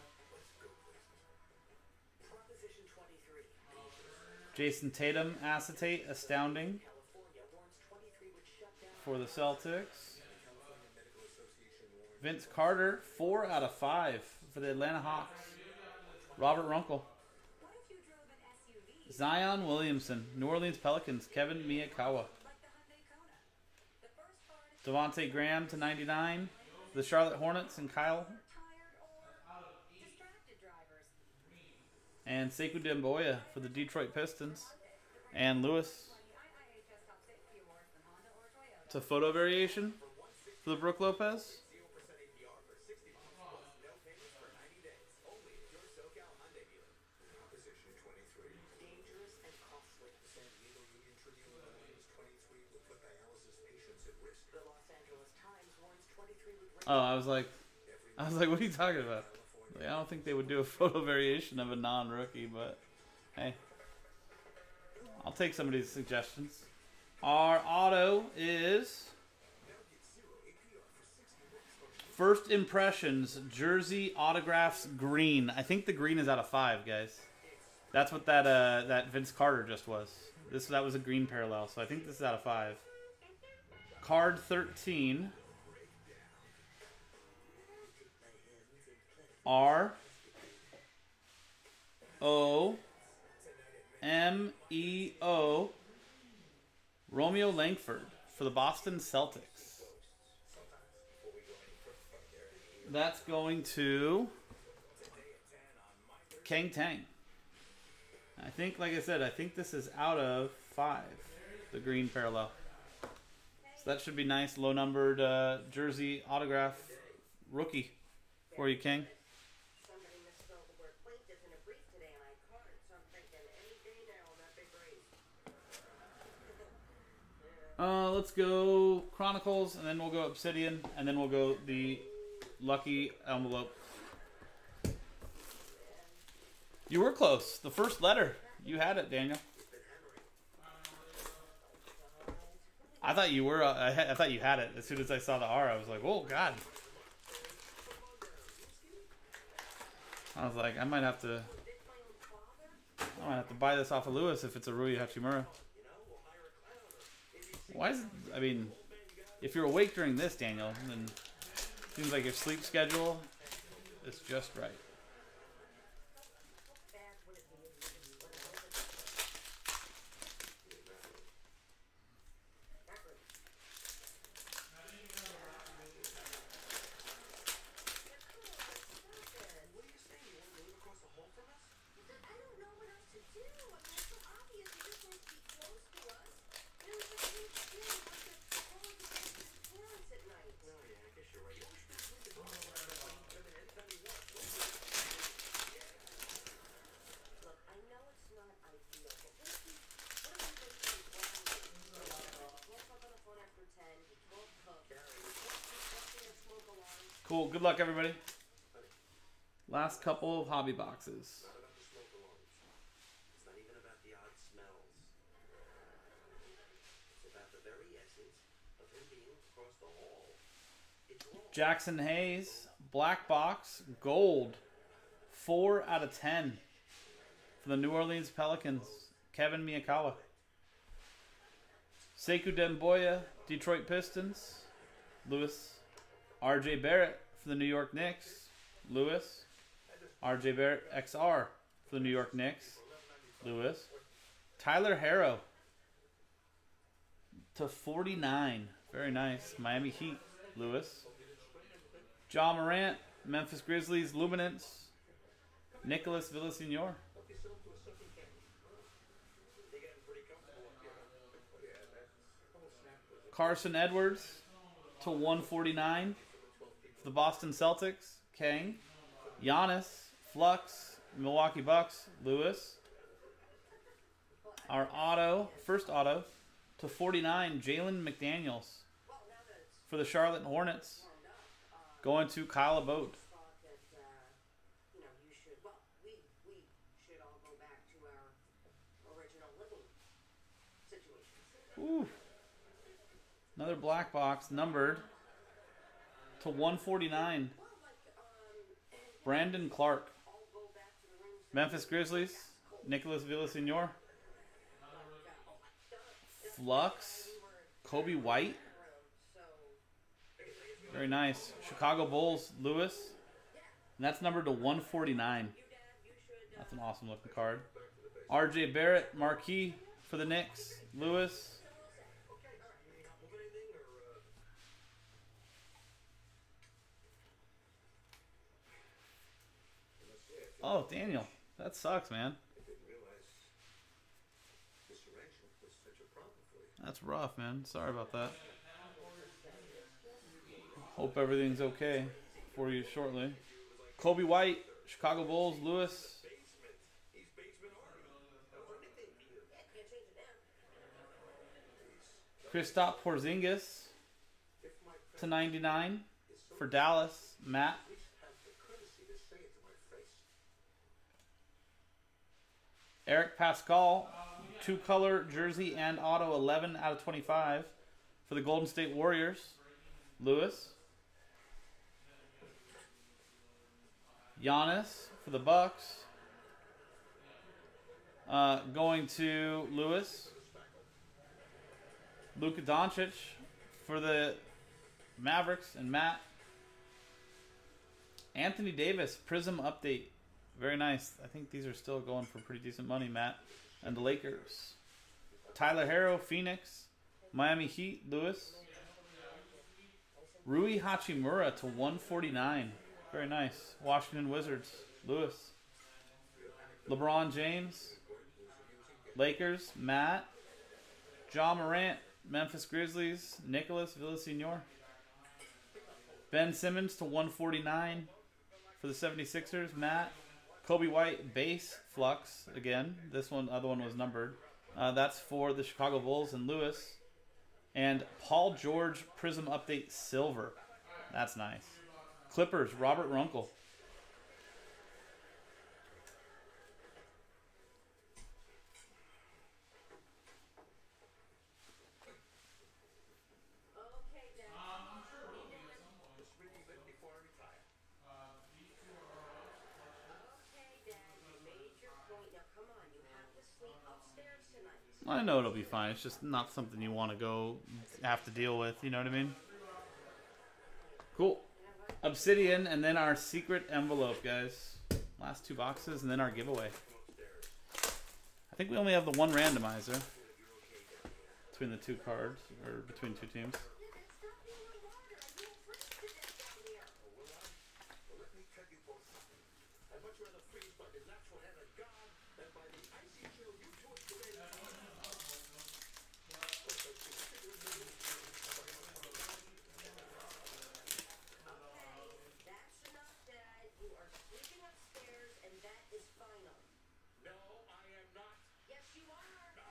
Jayson Tatum, acetate, astounding California warns 23 would shut down for the Celtics. Vince Carter, four out of five for the Atlanta Hawks. Robert Runkle, What if you drove an SUV Zion Williamson, New Orleans Pelicans, Kevin Miyakawa, like the Hyundai Kona? The first part is Devonte' Graham to 99, the Charlotte Hornets, and Kyle, tired or distracted drivers. and Sekou Doumbouya for the Detroit Pistons, and Lewis IIHS top safety awards from Honda or Toyota. to photo variation for the Brook Lopez. 0% APR for 60 months plus no payments for 90 days. Only at your SoCal Hyundai dealer. Proposition 23. Dangerous and costly. San Diego Union Tribune warns 23 will put dialysis patients at risk. The Los Angeles Times warns 23 would raise Oh, I was like, I was like, what are you talking about? Like, I don't think they would do a photo variation of a non-rookie, but hey, I'll take somebody's suggestions. Our auto is first impressions jersey autographs green. I think the green is out of five, guys. That's what that uh that Vince Carter just was. This that was a green parallel, so I think this is out of five. Card thirteen. R O M E O Romeo Langford for the Boston Celtics. That's going to Kang Tang. I think, like I said, I think this is out of five, the green parallel. So that should be nice, low numbered uh, jersey autograph rookie for you, King. Somebody misspelled the word plaintiff in a brief today and I caught it, so I'm thinking any day now on that big raise. Uh, let's go Chronicles, and then we'll go Obsidian, and then we'll go the Lucky Envelope. You were close. The first letter. You had it, Daniel. I thought you were. Uh, I, I thought you had it. As soon as I saw the R, I was like, "Oh God!" I was like, "I might have to. I might have to buy this off of Lewis if it's a Rui Hachimura." Why is it, I mean, if you're awake during this, Daniel, then seems like your sleep schedule is just right. What are you saying? You want to live across the hall from us? I don't know what else to do. I mean, it's so obvious. You just want to be close to us. It was like you feeling like a whole bunch of parents at night. Oh, yeah, I guess you're right. You always try to leave the door open. Live in anytime you want. Look, I know it's not ideal, but what if we, what if we make things wrong? Can't talk on the phone after ten, you can't cook. Let's keep and smoke alarm. Cool. Good luck, everybody. Last couple of hobby boxes. Jackson Hayes, black box, gold, four out of ten for the New Orleans Pelicans. Kevin Miyakawa. Sekou Doumbouya, Detroit Pistons. Lewis. R.J. Barrett for the New York Knicks. Lewis. R.J. Barrett XR for the New York Knicks. Lewis. Tyler Herro to 49. Very nice. Miami Heat. Lewis. Ja Morant, Memphis Grizzlies, Luminance, Nicholas Villasenor. Carson Edwards to 149 for the Boston Celtics. Kang. Giannis, Flux, Milwaukee Bucks, Lewis. Our auto, first auto, to 49, Jalen McDaniels for the Charlotte Hornets. Going to Kyle situations. Ooh. Another black box numbered to 149. Brandon Clarke. Memphis Grizzlies. Nicholas Villasenor. Flux. Coby White. Very nice. Chicago Bulls. Lewis. And that's numbered to 149. That's an awesome looking card. RJ Barrett. Marquee for the Knicks. Lewis. Oh, Daniel. That sucks, man. That's rough, man. Sorry about that. Hope everything's okay for you shortly. Coby White, Chicago Bulls, Lewis. Kristaps Porzingis to 99 for Dallas. Matt. at least have the courtesy to say it to my face. Eric Paschall, two color jersey and auto 11 out of 25 for the Golden State Warriors. Lewis. Giannis for the Bucks. Uh, going to Lewis. Luka Doncic for the Mavericks and Matt. Anthony Davis Prism update. Very nice. I think these are still going for pretty decent money, Matt. And the Lakers. Tyler Herro, Phoenix. Miami Heat, Lewis. Rui Hachimura to 149. Very nice. Washington Wizards. Lewis. LeBron James. Lakers. Matt. Ja Morant. Memphis Grizzlies. Nicholas Villasenor. Ben Simmons to 149 for the 76ers. Matt. Coby White base flux again. This one, other one was numbered. Uh, that's for the Chicago Bulls and Lewis. And Paul George Prism Update Silver. That's nice. Clippers, Robert Runkle. Okay, Dad. What are you doing? Just reading lit before I retire. Okay, Dad. You made your point. Now, come on. You have to sleep upstairs tonight. I know it'll be fine. It's just not something you want to go have to deal with. You know what I mean? Cool. Obsidian, and then our secret envelope, guys. Last two boxes, and then our giveaway. I think we only have the one randomizer between the two cards, or between two teams. Stop being a martyr. I will freeze to death down here. Well, let me tell you both something. I'd much rather freeze by the natural hand of God than by the icy chill you twist away. Okay, that's enough, Dad. You are sleeping upstairs, and that is final. No, I am not. Yes, you are. No.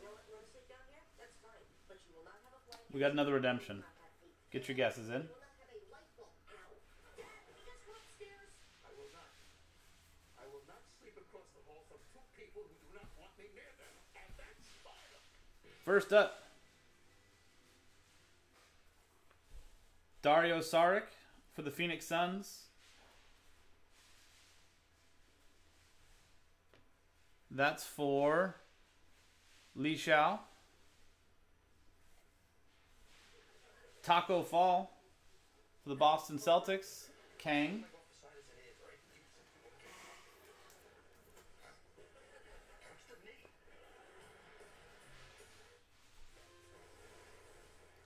You know what? You want to sleep down here? That's fine. But you will not have a blanket. We got another redemption. Not have eight. Get your guesses in. You will not have a light bulb. Ow. Dad, will you just go upstairs? I will not. I will not sleep across the hall from two people who do not got another redemption. Get your guesses in. First up, Dario Saric for the Phoenix Suns. That's for Li Xiao. Tacko Fall for the Boston Celtics. Kang.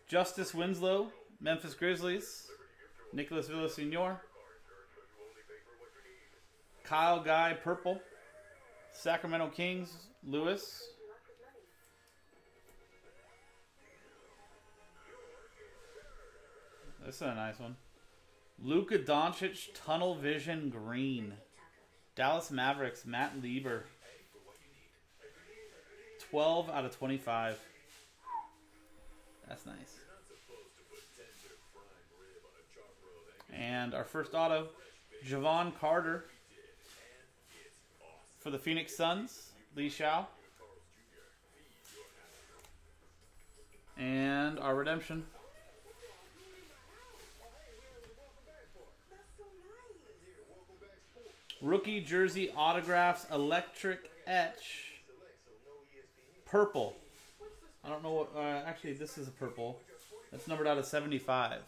Justice Winslow, Memphis Grizzlies. Nicholas Villasenor. Kyle Guy, Purple. Sacramento Kings, Lewis. This is a nice one. Luka Doncic, Tunnel Vision Green. Dallas Mavericks, Matt Lieber. 12 out of 25. That's nice. And our first auto, Jevon Carter for the Phoenix Suns, Lee Shao. And our redemption. Rookie jersey autographs, electric etch, purple. I don't know what. Uh, actually, this is a purple. That's numbered out of 75.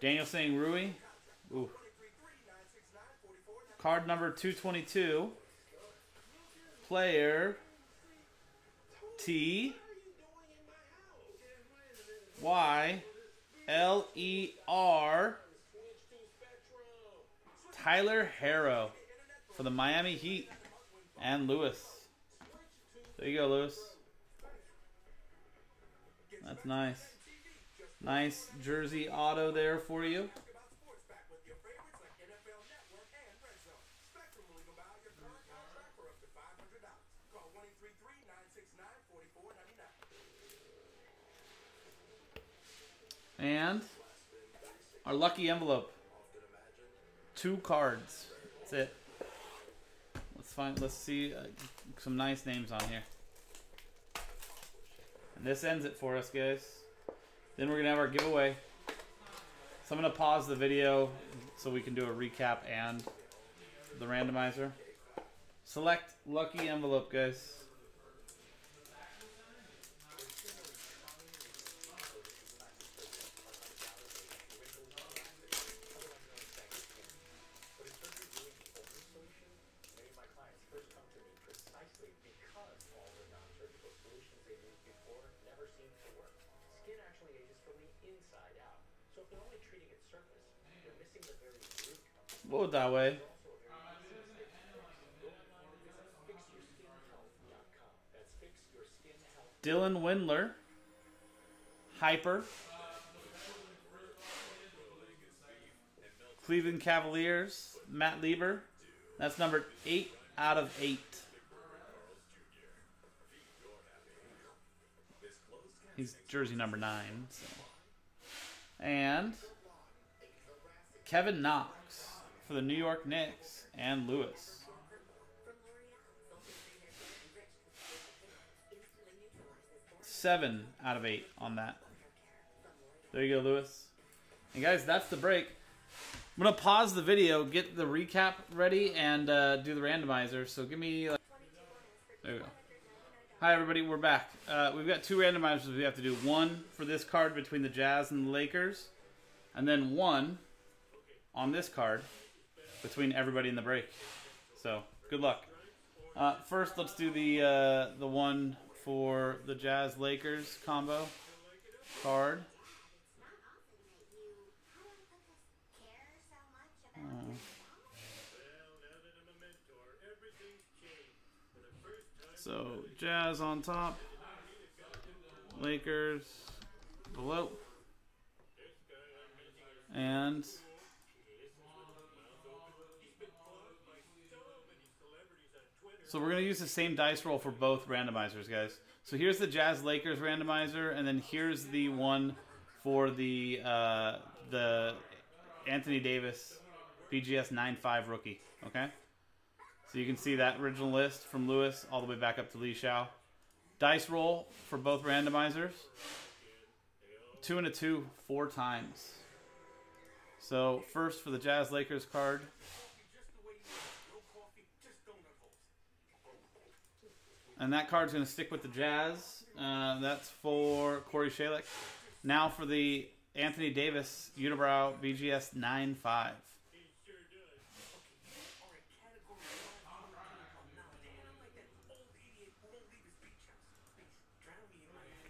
Daniel saying Rui. Ooh. Card number 222. Player T Y L E R Tyler Herro for the Miami Heat and Lewis. There you go, Lewis. That's nice. Nice jersey auto there for you. About sports back with your favorites like NFL Network and Red Zone. Spectrum will even buy your current contract for up to $500. Call 1-833-969-4499. And our lucky envelope. Two cards. That's it. Let's find. Let's see uh, some nice names on here. And this ends it for us, guys. Then we're gonna have our giveaway. So I'm gonna pause the video so we can do a recap and the randomizer. Select lucky envelope, guys. Whoa, that way. Dylan Windler. Hyper. Cleveland Cavaliers. Matt Lieber. That's number 8 out of 8. He's jersey number 9. So. And Kevin Knox for the New York Knicks and Lewis. Seven out of eight on that. There you go, Lewis. And guys, that's the break. I'm gonna pause the video, get the recap ready, and uh, do the randomizer. So give me. Like, there we go. Hi everybody, we're back. Uh, we've got two randomizers we have to do. One for this card between the Jazz and the Lakers, and then one on this card between everybody in the break. So good luck. Uh, first, let's do the uh, the one for the Jazz Lakers combo card. So Jazz on top, Lakers below, and so we're gonna use the same dice roll for both randomizers, guys. So here's the Jazz Lakers randomizer, and then here's the one for the uh, the Anthony Davis BGS 9-5 rookie. Okay. So you can see that original list from Lewis all the way back up to Lee Shao. Dice roll for both randomizers. Two and a two, four times. So first for the Jazz Lakers card. And that card's going to stick with the Jazz. Uh, that's for Corey Shalek. Now for the Anthony Davis Unibrow BGS 9-5.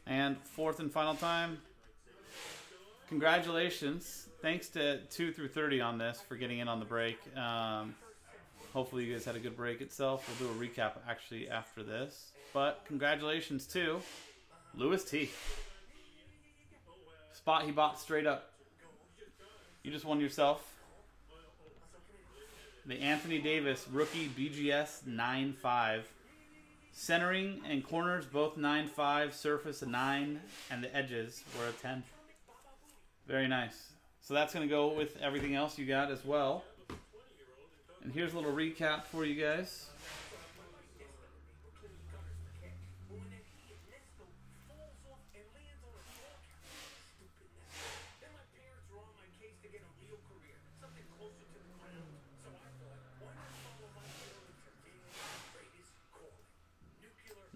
And fourth and final time. Congratulations. Thanks to 2 through 30 on this for getting in on the break. Um, hopefully, you guys had a good break itself. We'll do a recap actually after this. But congratulations to Lewis T. Spot he bought straight up. You just won yourself the Anthony Davis rookie BGS 9 5. Centering and corners both 9 5, surface a 9, and the edges were a 10. Very nice. So that's going to go with everything else you got as well. And here's a little recap for you guys.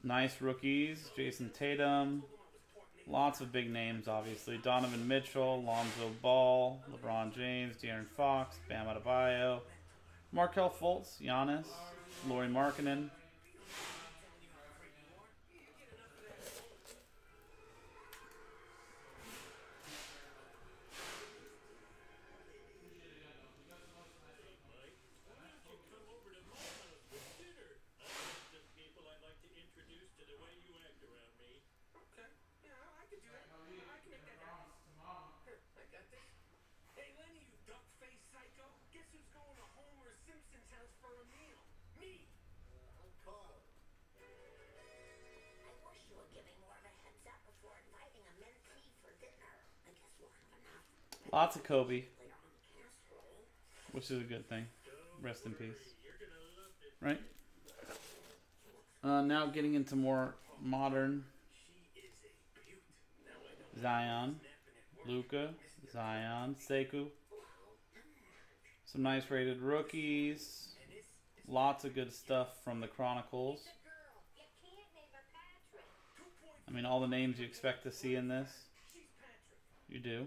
Nice rookies. Jayson Tatum. Lots of big names, obviously. Donovan Mitchell, Lonzo Ball, LeBron James, De'Aaron Fox, Bam Adebayo, Markelle Fultz, Giannis, Lauri Markkanen. Lots of Kobe, which is a good thing. Rest in peace. Right? Uh, now getting into more modern Zion, Luka, Zion, Sekou. Some nice rated rookies. Lots of good stuff from the Chronicles. I mean, all the names you expect to see in this. You do.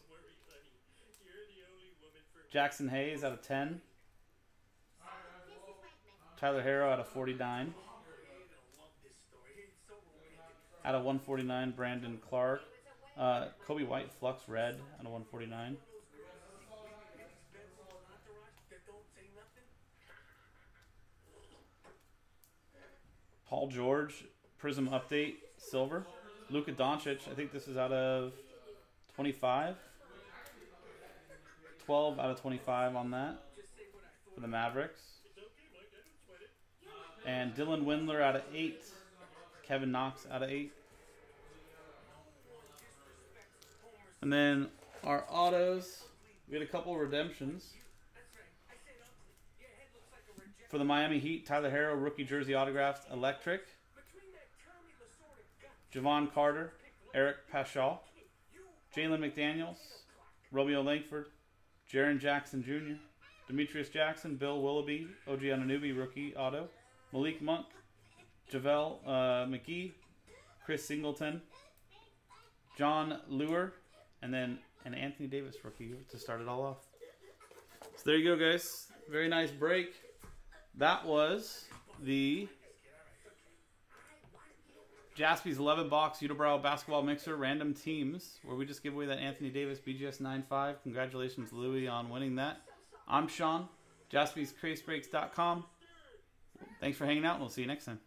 Jackson Hayes out of 10. Tyler Herro out of 49. You're gonna love this story. It's so romantic. Out of 149, Brandon Clarke. Uh, Coby White Flux Red out of 149. Those girls see in these beds with an entourage that don't say nothing. Paul George Prism Update Silver. Luka Doncic. I think this is out of 25. 12 out of 25 on that for the Mavericks. And Dylan Windler out of 8. Kevin Knox out of 8. And then our autos, we had a couple of redemptions. For the Miami Heat, Tyler Herro, rookie jersey autographed, electric. Jevon Carter, Eric Paschall, Jalen McDaniels, Romeo Langford, Jaren Jackson Jr., Demetrius Jackson, Bill Willoughby, OG Anunoby, rookie auto, Malik Monk, JaVale uh, McGee, Chris Singleton, Jon Leuer, and then an Anthony Davis rookie to start it all off. So there you go, guys. Very nice break. That was the Jaspy's 11 box Unibrow basketball mixer random teams, where we just give away that Anthony Davis BGS 9.5. Congratulations, Louis, on winning that. I'm Sean, jaspyscasebreaks.com. Thanks for hanging out, and we'll see you next time.